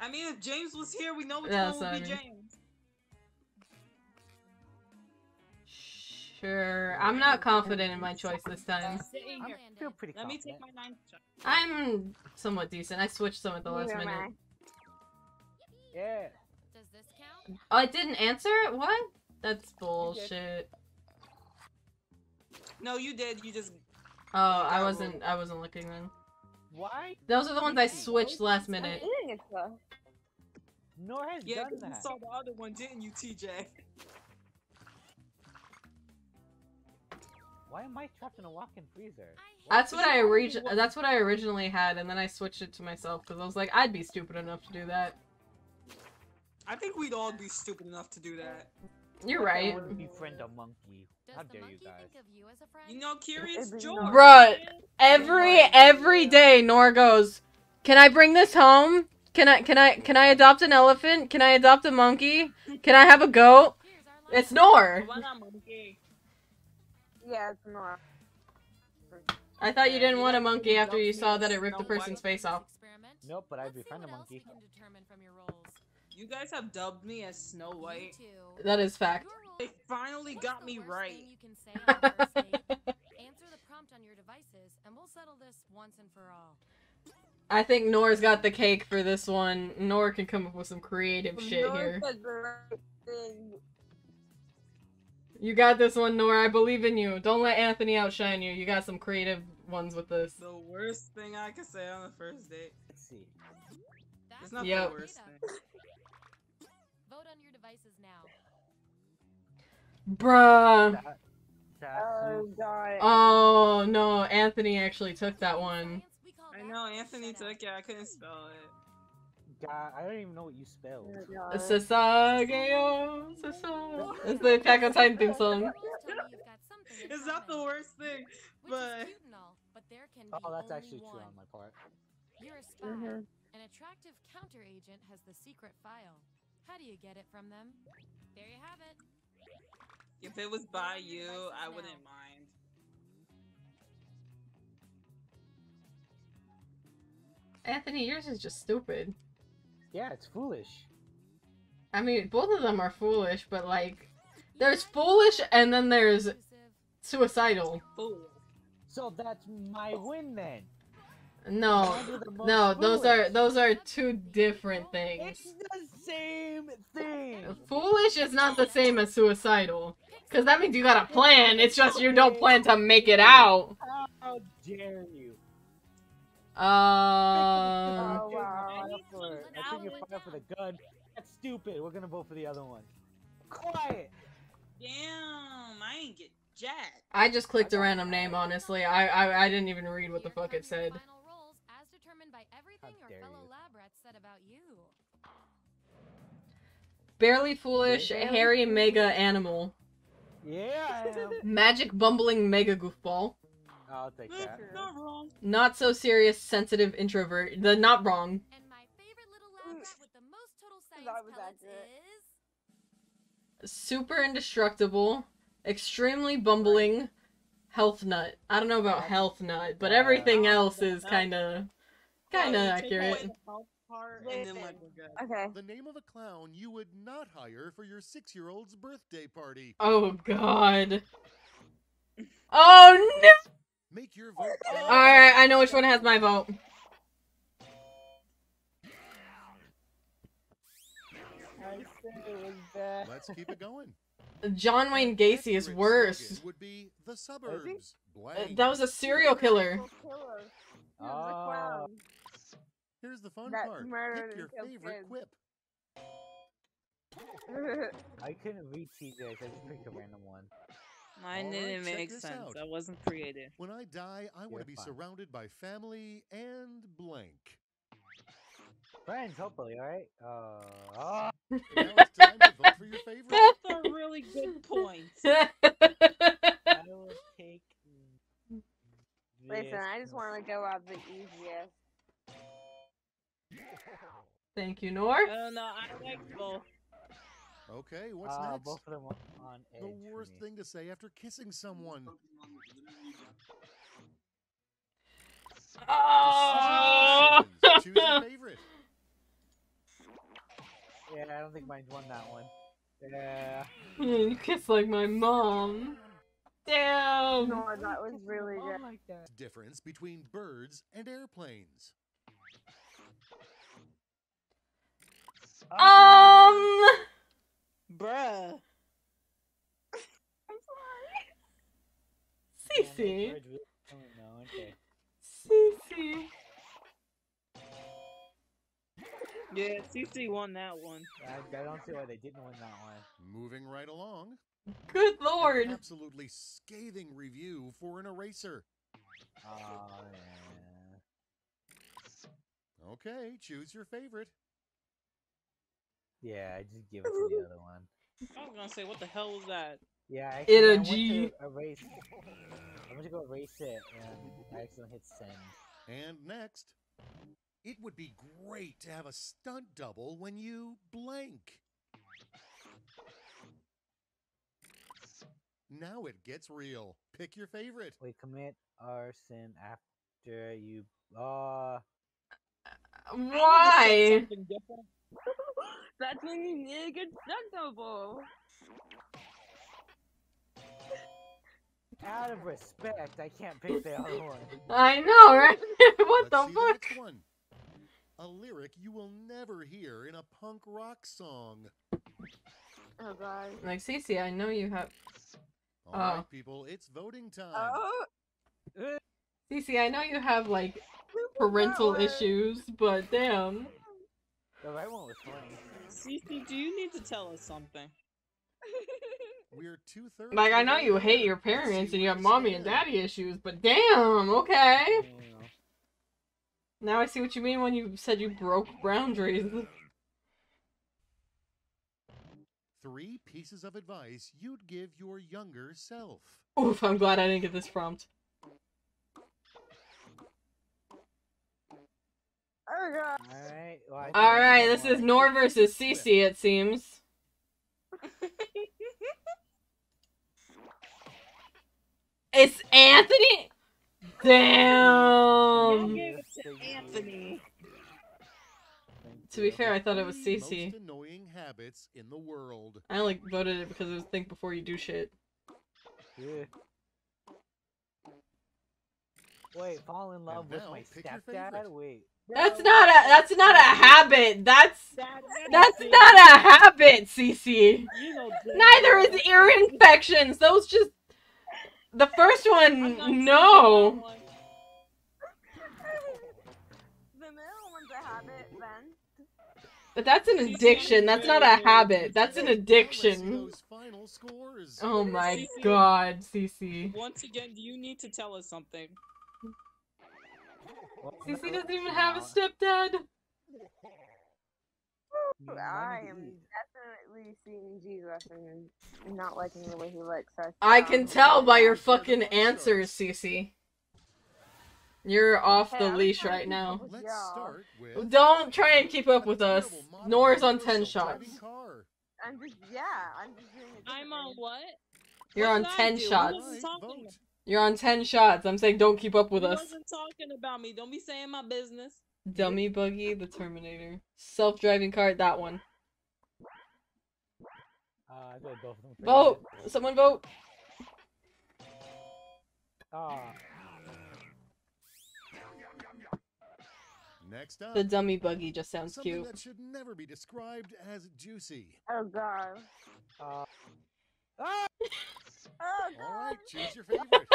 I mean, if James was here, we know which That's one would what be I mean. James. Sure. I'm not confident in my choice this time. I feel pretty Let me take my ninth shot. I'm somewhat decent. I switched some at the last minute. Yeah. Does this count? Oh, I didn't answer? it? What? That's bullshit. No, you did. You just. Oh, I wasn't I wasn't looking then. Why? Those are the ones I switched last I'm minute. eating it stuff. Nor has Yeah, done because you that. saw the other one, didn't you, TJ? Why am I trapped in a walk-in freezer? I That's what I orig- that's what I originally had and then I switched it to myself cuz I was like I'd be stupid enough to do that. I think we'd all be stupid enough to do that. You're right. I wouldn't befriend a monkey. Does How dare you monkey guys? think of you as a friend? You know, Curious It'd George. nice. Bruh. Every every day Nor goes, "Can I bring this home? Can I can I can I adopt an elephant? Can I adopt a monkey? Can I have a goat?" It's last Nor. Why not monkey? Yeah, it's Nora. I thought you didn't want a monkey after you saw that it ripped the person's face off. Nope, but I'd Let's see befriend a what else monkey. You guys have dubbed me as Snow You White. two. That is fact. They finally What's got the me worst right. thing you can say on a first date? Answer the prompt on your devices, and we'll settle this once and for all. I think Nor's got the cake for this one. Nor can come up with some creative shit Nora here. said the right thing. You got this one, Nor. I believe in you. Don't let Anthony outshine you. You got some creative ones with this. The worst thing I could say on the first date. Let's see. That's It's not Yep. the worst thing. Bruh. Sa- Oh god. Oh no, Anthony actually took that one. Science, we call I know Anthony took it. I couldn't spell it. God, I don't even know what you spelled. Oh, God. Sasageo, Sasa. It's the Attack on Titan theme song. Rules tell me you've got something in It's not the worst thing, but is cute and all, but there can be Oh, that's actually true on my part. You're a spy. Mhm. An attractive counter agent has the secret file. How do you get it from them? There you have it. If it was by you, I wouldn't mind. Anthony, yours is just stupid. Yeah, it's foolish. I mean, both of them are foolish, but like, there's foolish and then there's suicidal. Fool. So that's my win then. No, the most no, those are those are two different things. It's the same thing. Foolish is not the same as suicidal. Cause that means you got a plan. It's just you don't plan to make it out. How dare you? Um. Oh, wow. I think you're fired for- I think you're for the gun. That's stupid. We're gonna vote for the other one. Quiet. Damn, I ain't get jack. I just clicked a random name. Honestly, I I, I didn't even read what the fuck it said. final roles as determined by everything your dare you. Barely foolish, Barely hairy foolish. mega animal, Yeah, I am. magic bumbling mega goofball, I'll take that. Not wrong. not so serious, sensitive introvert. The not wrong. And my favorite little lab rat with the most total science That was pellets accurate. is super indestructible, extremely bumbling, health nut. I don't know about health nut, but everything else is kind of kind of Hey, take accurate. The health part, and then like we're good. Okay. The name of a clown you would not hire for your six year old's birthday party. Oh god. Oh no! Make your vote. Alright, I know which one has my vote. I said it was bad. Let's keep it going. John Wayne Gacy is worse. Would be the suburbs. Uh, That was a serial killer. Serial killer. He was Oh. A clown. Here's the fun that part. Pick your favorite kids. quip. I couldn't read TJ, so I just picked a random one. Mine Alright, didn't check make sense. out. I wasn't creative. When I die, I You're want to be fine. surrounded by family and blank. Friends, hopefully, alright? Uh, oh, Now it's time to vote for your favorite. Both are really good points. I will take. Listen, I just want to go out the easiest. Thank you, Nor. I don't. I like both. Okay, what's uh, next? Both of them on edge. The worst thing to say after kissing someone. Oh! Choose your favorite. Yeah, I don't think mine's won that one. Yeah. you kiss like my mom. Damn. No, that was really Oh, good. like that. Difference between birds and airplanes. Um. Bruh. I'm Yeah, no Cece. birds really- oh, no, okay. Cece. Yeah, CC won that one. I, I don't see why they didn't win that one. Moving right along. Good An lord. absolutely scathing review for an eraser. Oh, yeah. Okay, choose your favorite. Yeah, I just give it to the other one. I was gonna say, what the hell was that? Yeah, I It actually, a I went G. to erase. I went to go erase it, and I accidentally hit send. And next, it would be great to have a stunt double when you blank. Now it gets real. Pick your favorite. Wait, commit arson after you. Uh, I would've said Why? Something different. That's when you need a good stunt double. out of respect, I can't pick the other one. I know, right? what Let's the see fuck? next one. A lyric you will never hear in a punk rock song. Oh god. Like Cece, I know you have. All right, Oh. people, it's voting time. Oh, Cece, I know you have like who put that parental issues, but damn. The right one was funny. CC, do you need to tell us something? We're two thirds. Like I know you hate your parents and you have mommy and daddy issues, but damn, okay. You. Now I see what you mean when you said you broke boundaries. Three pieces of advice you'd give your younger self. Oof, I'm glad I didn't get this prompt. Oh god. Alright. Well, I Alright, this is. Nor versus Cece, it seems. It's Anthony? Damn! give to Anthony. To be fair, I thought it was Three Cece. Annoying habits in the world. I only voted it because it was think before you do shit. Yeah. Wait, fall in love And with my pick your stepdad? favorite. Wait. That's not a that's not a habit. That's that's not a habit, Cece. You Neither is ear infections. Those just the first one, no. that one. The middle one's a habit then. But that's an addiction. That's not a habit. That's an Now let's see addiction. those final scores. Oh my Cece. god, Cece. Once again, do you need to tell us something? Well, Cece no, doesn't even have a stepdad. I am definitely seeing Jesus and not liking the way he looks. So I um, can tell by your That's where the fucking answers, starts. Cece. You're off Hey, the I was leash right now. Let's start with. Don't try and keep up with us. terrible model Nor's on 10 shots. I'm just yeah. I'm just doing it. I'm on what? You're What on did I 10 do? I shots. Wasn't Right, talking. vote. You're on 10 shots. I'm saying don't keep up with I us. wasn't talking about me. Don't be saying my business. Dummy Buggy, the Terminator. Self driving car, that one. Uh, I voted both of them. Vote! that. Someone vote! Ah, Next up, The Dummy Buggy just sounds something cute. that should never be described as juicy. Oh god. uh, ah! Oh All god. right, choose your favorite.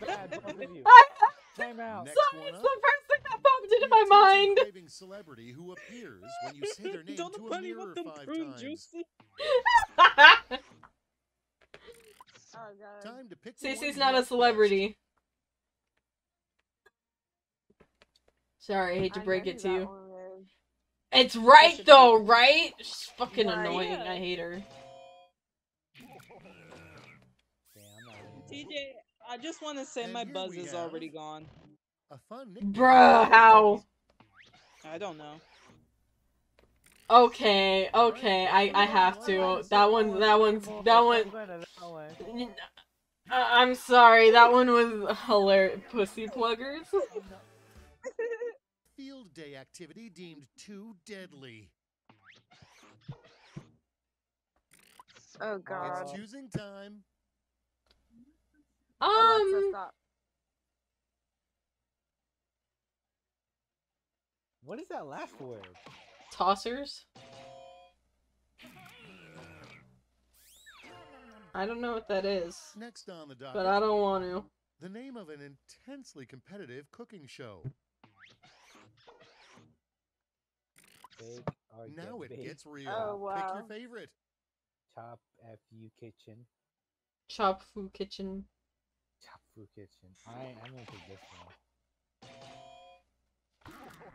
Bad, both of you. Time out. Next Sorry, one it's up. the first thing that popped into my mind! attention-craving celebrity who appears when you say their name Don't to the a bunny mirror want them five prune times. juicy? Oh god. Time to pick the one Cece's you not a like celebrity. Sorry, I hate to I break know it to that you. one is. It's right though, be. right? She's fucking Right. annoying. Yeah. I hate her. Damn, I'm not ready. TJ, I just want to say And my buzz is already gone. A fun. Bruh, how? I don't know. Okay, okay, I I have to. That one, that one's, that one. I'm going to that one. I- I'm sorry, that one was hilarious. Pussy pluggers. Field day activity deemed too deadly. Oh god. It's choosing time. Alexa, Um. What is that last word? tossers. I don't know what that is, Next on the docket, but I don't want to. the name of an intensely competitive cooking show. Big or Now get it big. gets real. Oh, Pick your favorite. Chop FU kitchen. Chop Fu Kitchen. Chop Fu kitchen. I I'm gonna take this one.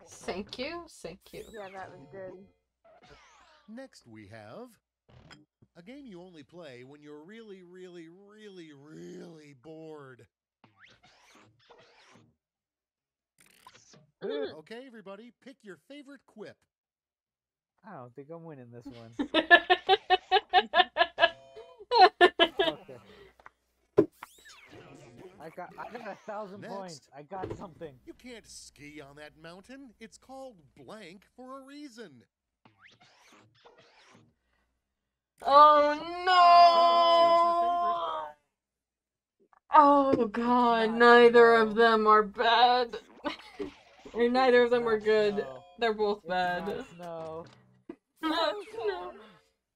Thank you, thank you. Yeah, that was good. Next we have a game you only play when you're really, really, really, really bored. Hmm. Okay, everybody, pick your favorite quip. I don't think I'm winning this one. Okay. I got I got a thousand points. I got something. You can't ski on that mountain. It's called blank for a reason. oh no! Oh god, neither of them are bad. or neither of them are good. They're both bad. not snow. Not.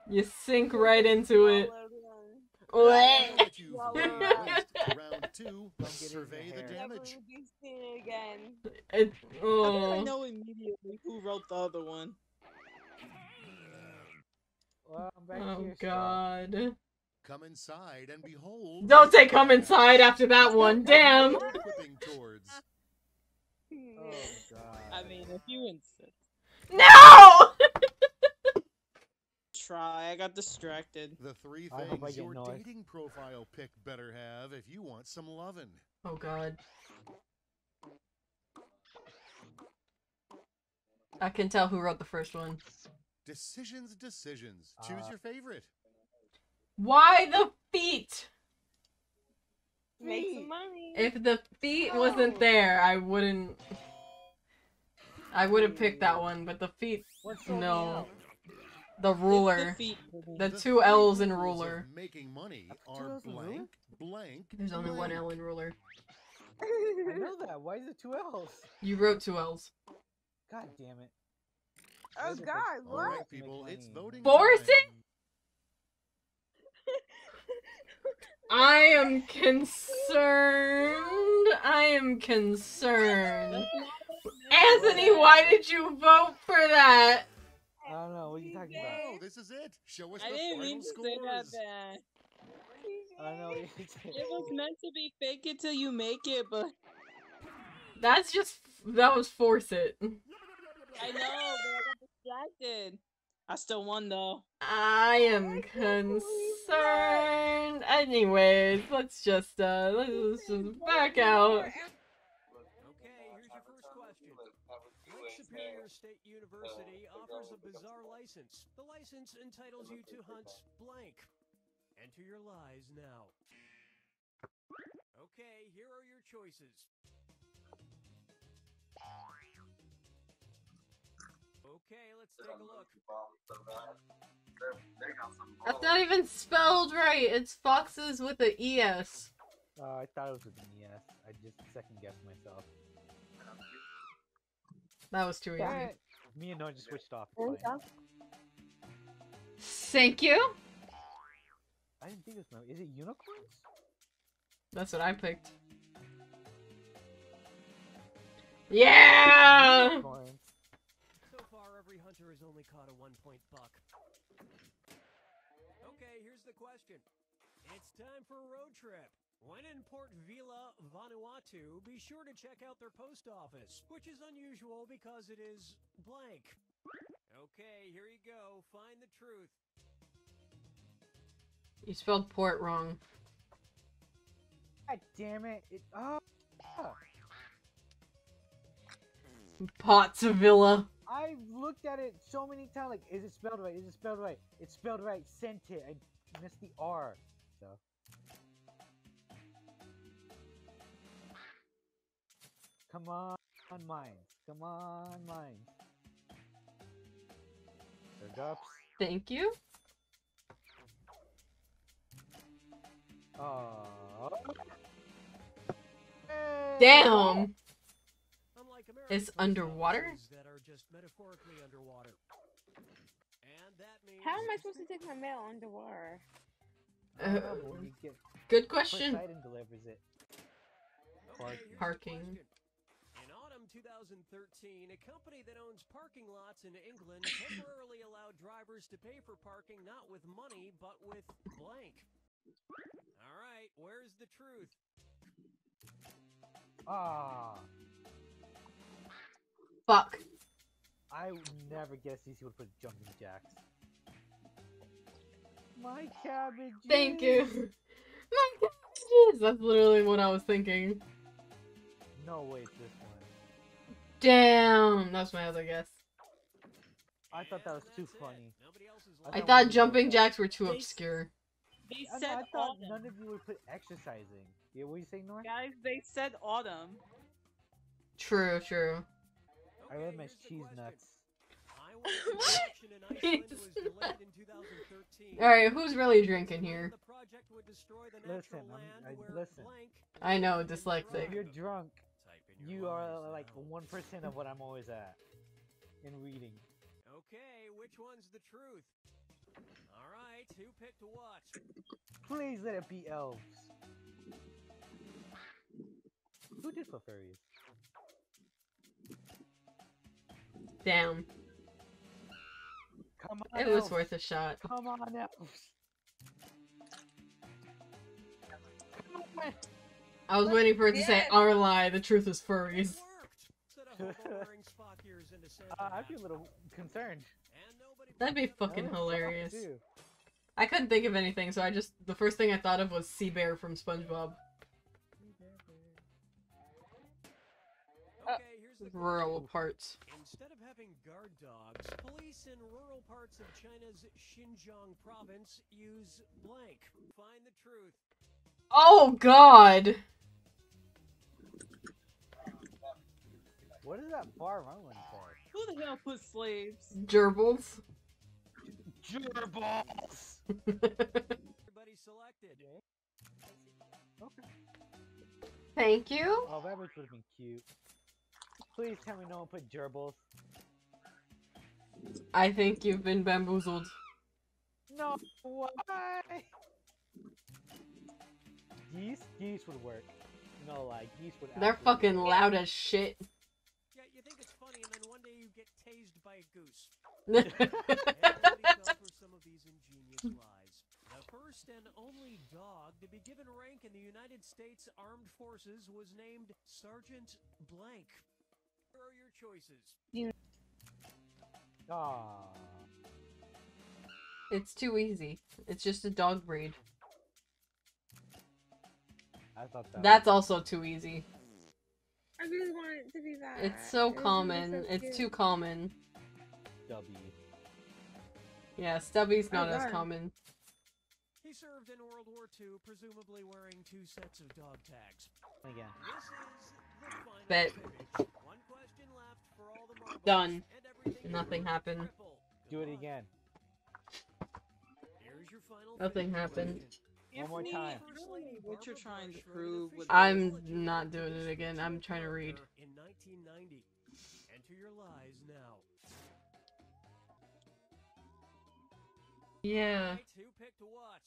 You sink right into it. Swallowed one. Now that you've Well, really raced to round two, Don't get in survey the the damage. would be seen again. It, How did I oh. know immediately who wrote the other one? Well, I'm back oh here. Straw. god. Come inside and behold. Don't say come inside after that one, damn! What you're quipping towards. Oh god. I mean, if you insist. No! Try. I got distracted. The three I hope I things your noise. dating profile pic better have if you want some lovin'. Oh god. I can tell who wrote the first one. Decisions, decisions. Choose Uh, your favorite. Why the feet? Make some money. If the feet wasn't there, I wouldn't. I would have picked that one, but the feet, What's going no. On? The ruler. the feet for me. The The two L's in ruler. Making money Two are L's in ruler? blank, blank. There's only one. L in ruler. I know that. Why is it two L's? You wrote two L's. God damn it. oh god, what? right, Make people, it's voting Force time. I am concerned. I am concerned. Anthony, why did you vote for that? I don't know. What are you talking about? Oh, this is it. Show us I the didn't final mean to say that bad. I know. What you're It was meant to be fake it till you make it, but That's just that was force it. I know, but I got distracted. I still won though. I am concerned. Anyways, let's just uh let's just back out. Okay, here's your first question. Lake Superior State University offers a bizarre license. The license entitles you to hunt blank. Enter your lies now. Okay, here are your choices. Okay, let's take a look. That's not even spelled right. It's foxes with a E es. Uh, I thought it was with an ES. I just second guessed myself. That was too easy. Alright. Me and Noah just switched off. There you playing. go. Thank you. I didn't think it was no. Is it unicorns? That's what I picked. Yeah. So far, every hunter has only caught a one point buck. Okay, here's the question. It's time for a road trip. When in Port Vila, Vanuatu, be sure to check out their post office, which is unusual because it is blank. Okay, here you go. Find the truth. You spelled port wrong. God damn it! It oh. ah. Pottsvilla. I looked at it so many times. Like, is it spelled right? Is it spelled right? It's spelled right. Sent it. I missed the R. So. Come on, mines. Come on, mines. There ups. Thank you. Oh. Damn. It's underwater? That are just metaphorically underwater. And that means How am I supposed to take my mail underwater? I don't know, Uh, but when you get good question. Poseidon delivers it. Okay, Parking. Question. In 2013, a company that owns parking lots in England temporarily allowed drivers to pay for parking not with money, but with blank. All right, where's the truth? Ah, Fuck. I would never guess these would put jumping jacks. My cabbage. Thank you. My cabbages. That's literally what I was thinking. No way, it's this one. Damn. That's my other guess. I thought that was too funny. Nobody else is I I thought thought jumping jacks were too They- obscure. They I, know, said I thought autumn. none of you would put exercising. Yeah, what are you saying, Nora? Guys, they said autumn. True, true. I Okay, love my here's cheese nuts. Highway construction in Iceland was delayed in 2013. Alright, who's really drinking here? The project would destroy the Listen, I'm- I- listen. I know, is dyslexic. If you're drunk, Type in you are like one percent of what I'm always at in reading. Okay, which one's the truth? All right, who picked what? Please let it be elves. Who did for furries? Damn. Come on, It was worth a shot. Come on, elves. Come on. I was waiting for it to say Yes. our lie, the truth is It furries. worked! Said a hobo wearing Spock ears into Santa Uh, I hat. feel a little concerned. That'd be fucking I the was shocked, hilarious. I couldn't think of anything, so I just the first thing I thought of was Sea Bear from SpongeBob. Okay, here's the Rural parts. Instead of having guard dogs, police in rural parts of China's Xinjiang province use blank. Find the truth. Oh god! What does that bar rumbling say? Who the hell put slaves? Gerbils. Gerbils! Everybody selected. Okay. Thank you. Oh, that would have been cute. Please tell me no one put gerbils. I think you've been bamboozled. No, why? Geese? Geese would work. No lie, geese would They're fucking work. loud as shit. Yeah, you think it's funny, and then one day you get tased by a goose. And nobody fell for some of these ingenious lies. The first and only dog to be given rank in the United States Armed Forces was named Sergeant Blank. Here are your choices. Aw. it's too easy. It's just a dog breed. I thought that That's was also too easy. I really want it to be that. It's so It was gonna be common. so It's too common. W. Yeah, Stubby's Oh, not as common. He served in World War II, presumably wearing two sets of dog tags. Oh, again. This is the final Bet. One question left for all the marbles, Done. Nothing happened. Do it again. Here's your final Nothing finish happened. Question. One more time. What you're trying to prove with I'm not doing it again. I'm trying to read. In 1990. Enter your lies now. Yeah. Right, who picked what?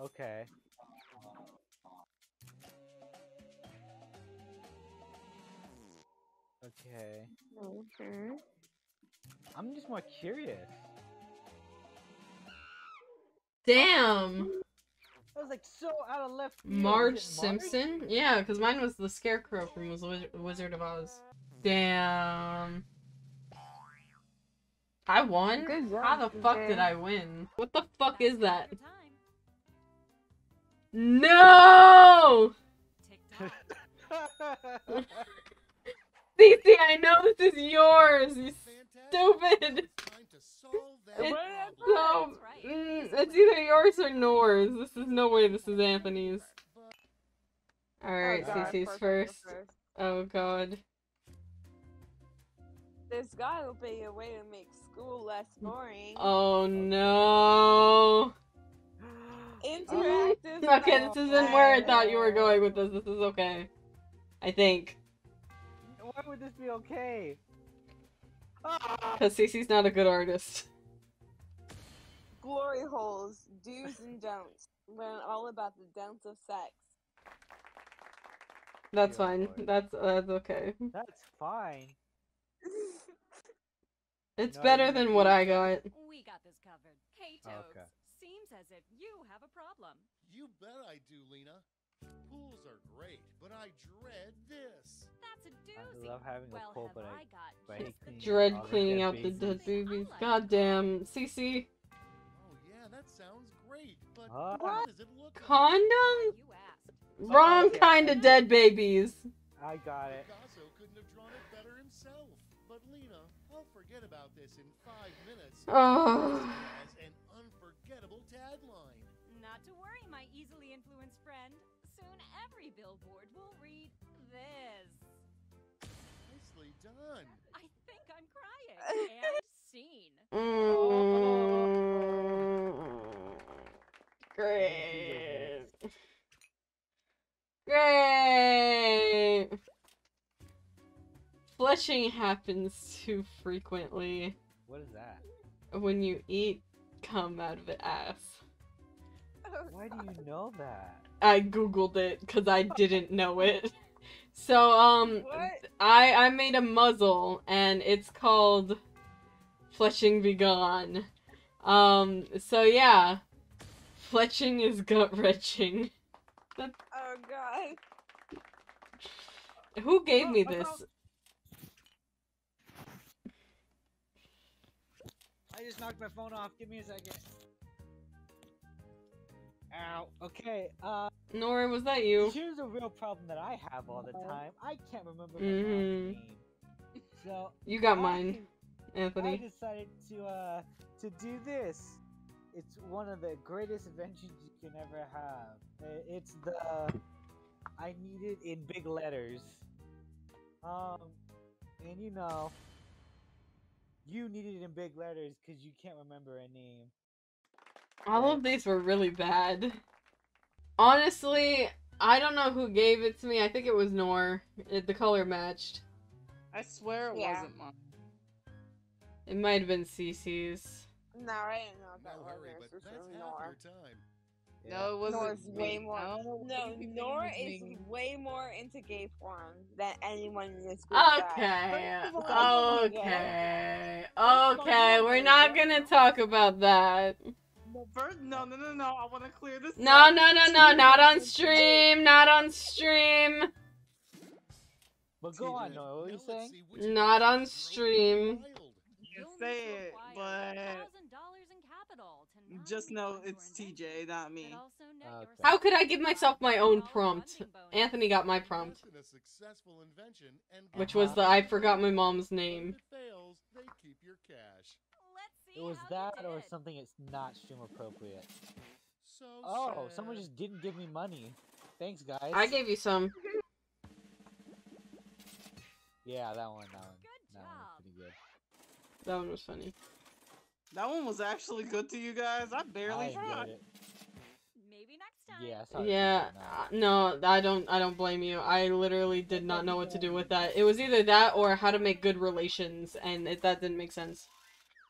Okay. Okay. I'm just more curious. Damn. That was like so out of left field. Marge Is it Marge? Simpson? Yeah, because mine was the Scarecrow from Wiz- Wiz- Wizard of Oz. Damn. I won? Good job, How the fuck CJ. did I win? What the fuck is that? No! Tick-tock. Cece, I know this is yours, you Fantastic. Stupid! It's time to solve that It's problem. so... That's right. Mm, it's either yours or Nora's. This is no way this is Anthony's. Alright, Oh, God, Cece's first, first. first. Oh god. There's gotta be a way to make school less boring. Oh no. Interactive. Okay, this isn't where I thought you were going with this. This is okay. I think. Why would this be okay? Because Cece's not a good artist. Glory holes, do's and don'ts. Learn all about the don'ts of sex. That's Good fine. lord. That's that's okay. That's fine. It's No, better than what I got. We got this covered. Hey, Toads. Okay. Seems as if you have a problem. You bet I do, Lena. Pools are great, but I dread this. That's a I doozy. love having well, a pool, but I, I, got but I hate just the cleaning Dread cleaning out the dead babies. I like Goddamn. Cece. Oh yeah, that sounds great, but Ah. how does it look? like? Condom? You asked. Wrong yeah. kind of dead babies. I got it. Picasso couldn't have drawn it better himself. But Lena, I'll forget about this in five minutes. Oh. As an unforgettable tagline. Not to worry, my easily influenced friend. Soon every billboard will read this. Nicely done. I think I'm crying. and scene. Great. Great. Fletching happens too frequently What is that? when you eat cum out of the ass. Why do you know that? I googled it because I didn't know it. So um, What? I I made a muzzle and it's called Fletching Begone. Um, so yeah, fletching is gut wrenching. Oh god. Who gave Oh, me I this? found- I just knocked my phone off. Give me a second. Ow. Okay. Uh, Nora, was that you? here's a real problem that I have all the time. I can't remember my Mhm. name. So You got I- mine, I Anthony. decided to uh to do this. It's one of the greatest inventions you can ever have. It's the I need it in big letters. Um, and you know, you need it in big letters because you can't remember a name. All of these were really bad. Honestly, I don't know who gave it to me. I think it was Nor. It, the color matched. I swear it Yeah. wasn't mine. It might have been Cece's. No, I didn't know that No hurry, it. but It's that's really Nor. your time. No, it wasn't. Nor's way more. I No, what you think Nor it is was way more into gay porn than anyone in this group. guys. Okay, First of all, okay, okay. We're not gonna talk about that. No, first, no, no, no, no. I want to clear this. No, up. no, no, no. Not on stream. Not on stream. But go on, Noah. What were you saying? Not on stream. You say it, but $1,000 in capital to not just only know it's TJ, not me. Okay. How could I give myself my own prompt? Anthony got my prompt, Invest in a successful invention and which was it the I forgot my mom's name. If it fails, they keep your cash. Let's see It was that or something it's not stream appropriate. So Oh, someone just didn't give me money. Thanks, guys. I gave you some. Yeah, that one. That one. Good That one was pretty good. That one was funny. That one was actually good to you guys. I barely I tried. it. Maybe next time. Yeah, sorry. Yeah, uh, no, I don't. I don't blame you. I literally did not know what to do with that. It was either that or how to make good relations, and it, that didn't make sense.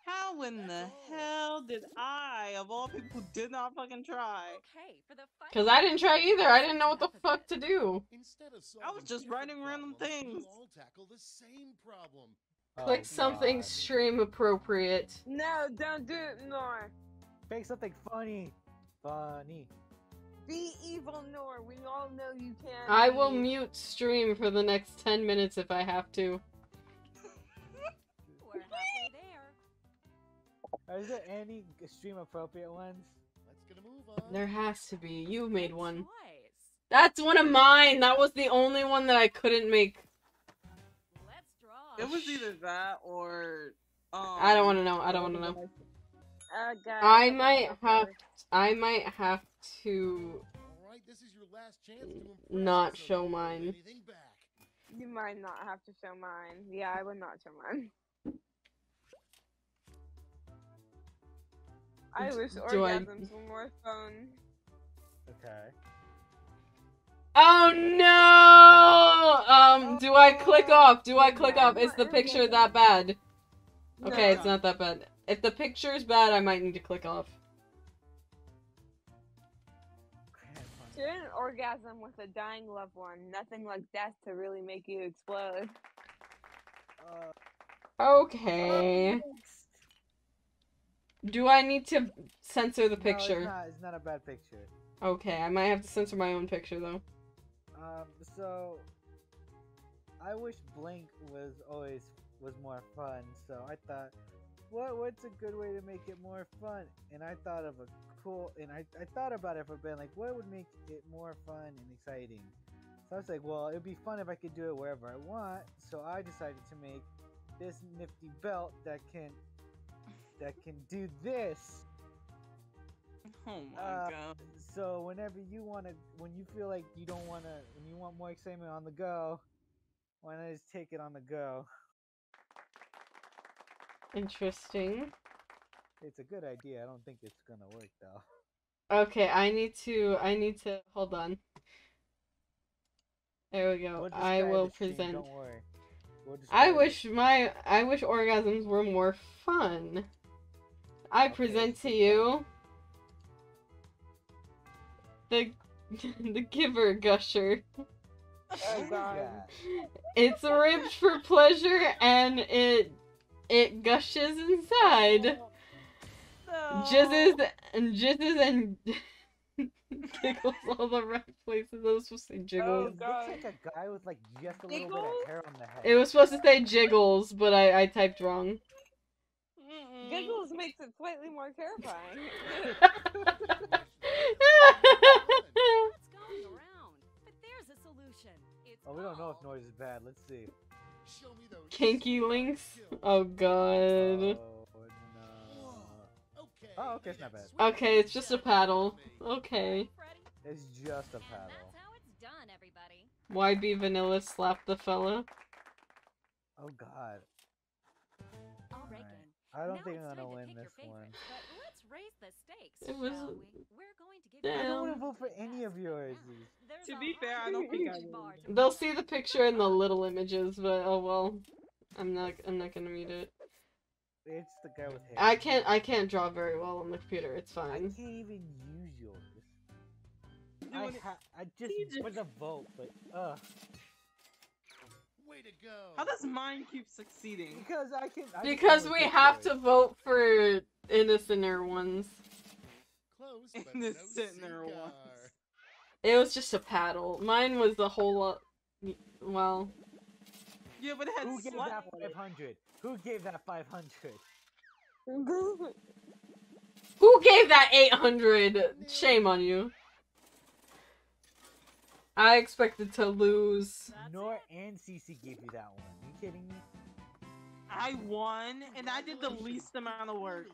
How in the hell did I, of all people, did not fucking try? Okay, for the fun Cause I didn't try either. I didn't know what the fuck to do. Instead of I was just different writing random things. we'll all tackle the same problem. Oh, Click something God. stream appropriate. No, don't do it, Nor. Make something funny. Funny. Be evil, Nor. We all know you can. I will mute stream for the next 10 minutes if I have to. There. Is there any g- stream appropriate ones? Let's get a move on. There has to be. You made one. choice. That's one of mine. That was the only one that I couldn't make. Let's draw. It was either that or. Um, I don't want to know. I don't want to know. Uh, guys, I might have. I might have to All right, this is your last chance to not show mine. You might not have to show mine. Yeah, I would not show mine. I D- wish do I- orgasms were more fun. Okay. Oh no! Um, do I click off? Do I click off? Is the picture that bad? Okay, it's No. not that bad. If the picture's bad, I might need to click off. Grand fun. Share an orgasm with a dying loved one. Nothing like death to really make you explode. Uh, Okay. Do I need to censor the no, picture? it's, not, it's not a bad picture. Okay, I might have to censor my own picture though. Um, so I wish Blink was always was more fun. So I thought, what what's a good way to make it more fun? And I thought of a cool, and I, I thought about it for a bit, like what would make it more fun and exciting. So I was like, well, it'd be fun if I could do it wherever I want. So I decided to make this nifty belt that can that can do this. Oh my Uh, god. So whenever you want to, when you feel like you don't want to, when you want more excitement on the go, why not just take it on the go? Interesting. It's a good idea. I don't think it's gonna work though. Okay, I need to. I need to. Hold on. There we go. We'll I will present. Don't worry. We'll I wish my I wish orgasms were more fun. I Okay, present to you the the giver gusher. Oh god. It's ribbed for pleasure and it it gushes inside. Jizzes and jizzes and giggles all the right places. I was supposed to say Oh, jiggles. It God. looks like a guy with like just a little bit of hair on the head. It was supposed to say jiggles, but I, I typed wrong. Mm-mm. Giggles makes it slightly more terrifying. What's going around? But there's a solution. It's Oh, we don't know if noise is bad. Let's see. Show me those Kinky links. Oh god. Oh. Uh, okay. Oh, it's not bad. Okay, it's just a paddle. Okay. It's just a paddle. that's how it's done, everybody. YB Vanilla slap the fella. Oh god. I don't Now think I'm gonna to win this one. But let's raise the stakes, It was- we? We're going to give Damn. I don't want to vote for any of yours. There's To be fair, I don't think I hundred would. bars to They'll see the picture in the little images, but oh well. I'm not I'm not gonna read it. It's the guy with hair. I can't I can't draw very well on the computer, it's I fine. can't even use yours. I ha- I just You just- want to vote, but uh, Way to go. How does mine keep succeeding? because I can. I Because only we pick have to vote for innocenter ones. Close, but In no the Sitner cigar. ones. It was just a paddle. Mine was a whole lot well. Yeah, but it had Who gave that 500? Who gave that 500? Who gave that 800? Shame on you. I expected to lose. Nor and CC gave you that one. Are you kidding me? I won, and I did the least amount of work.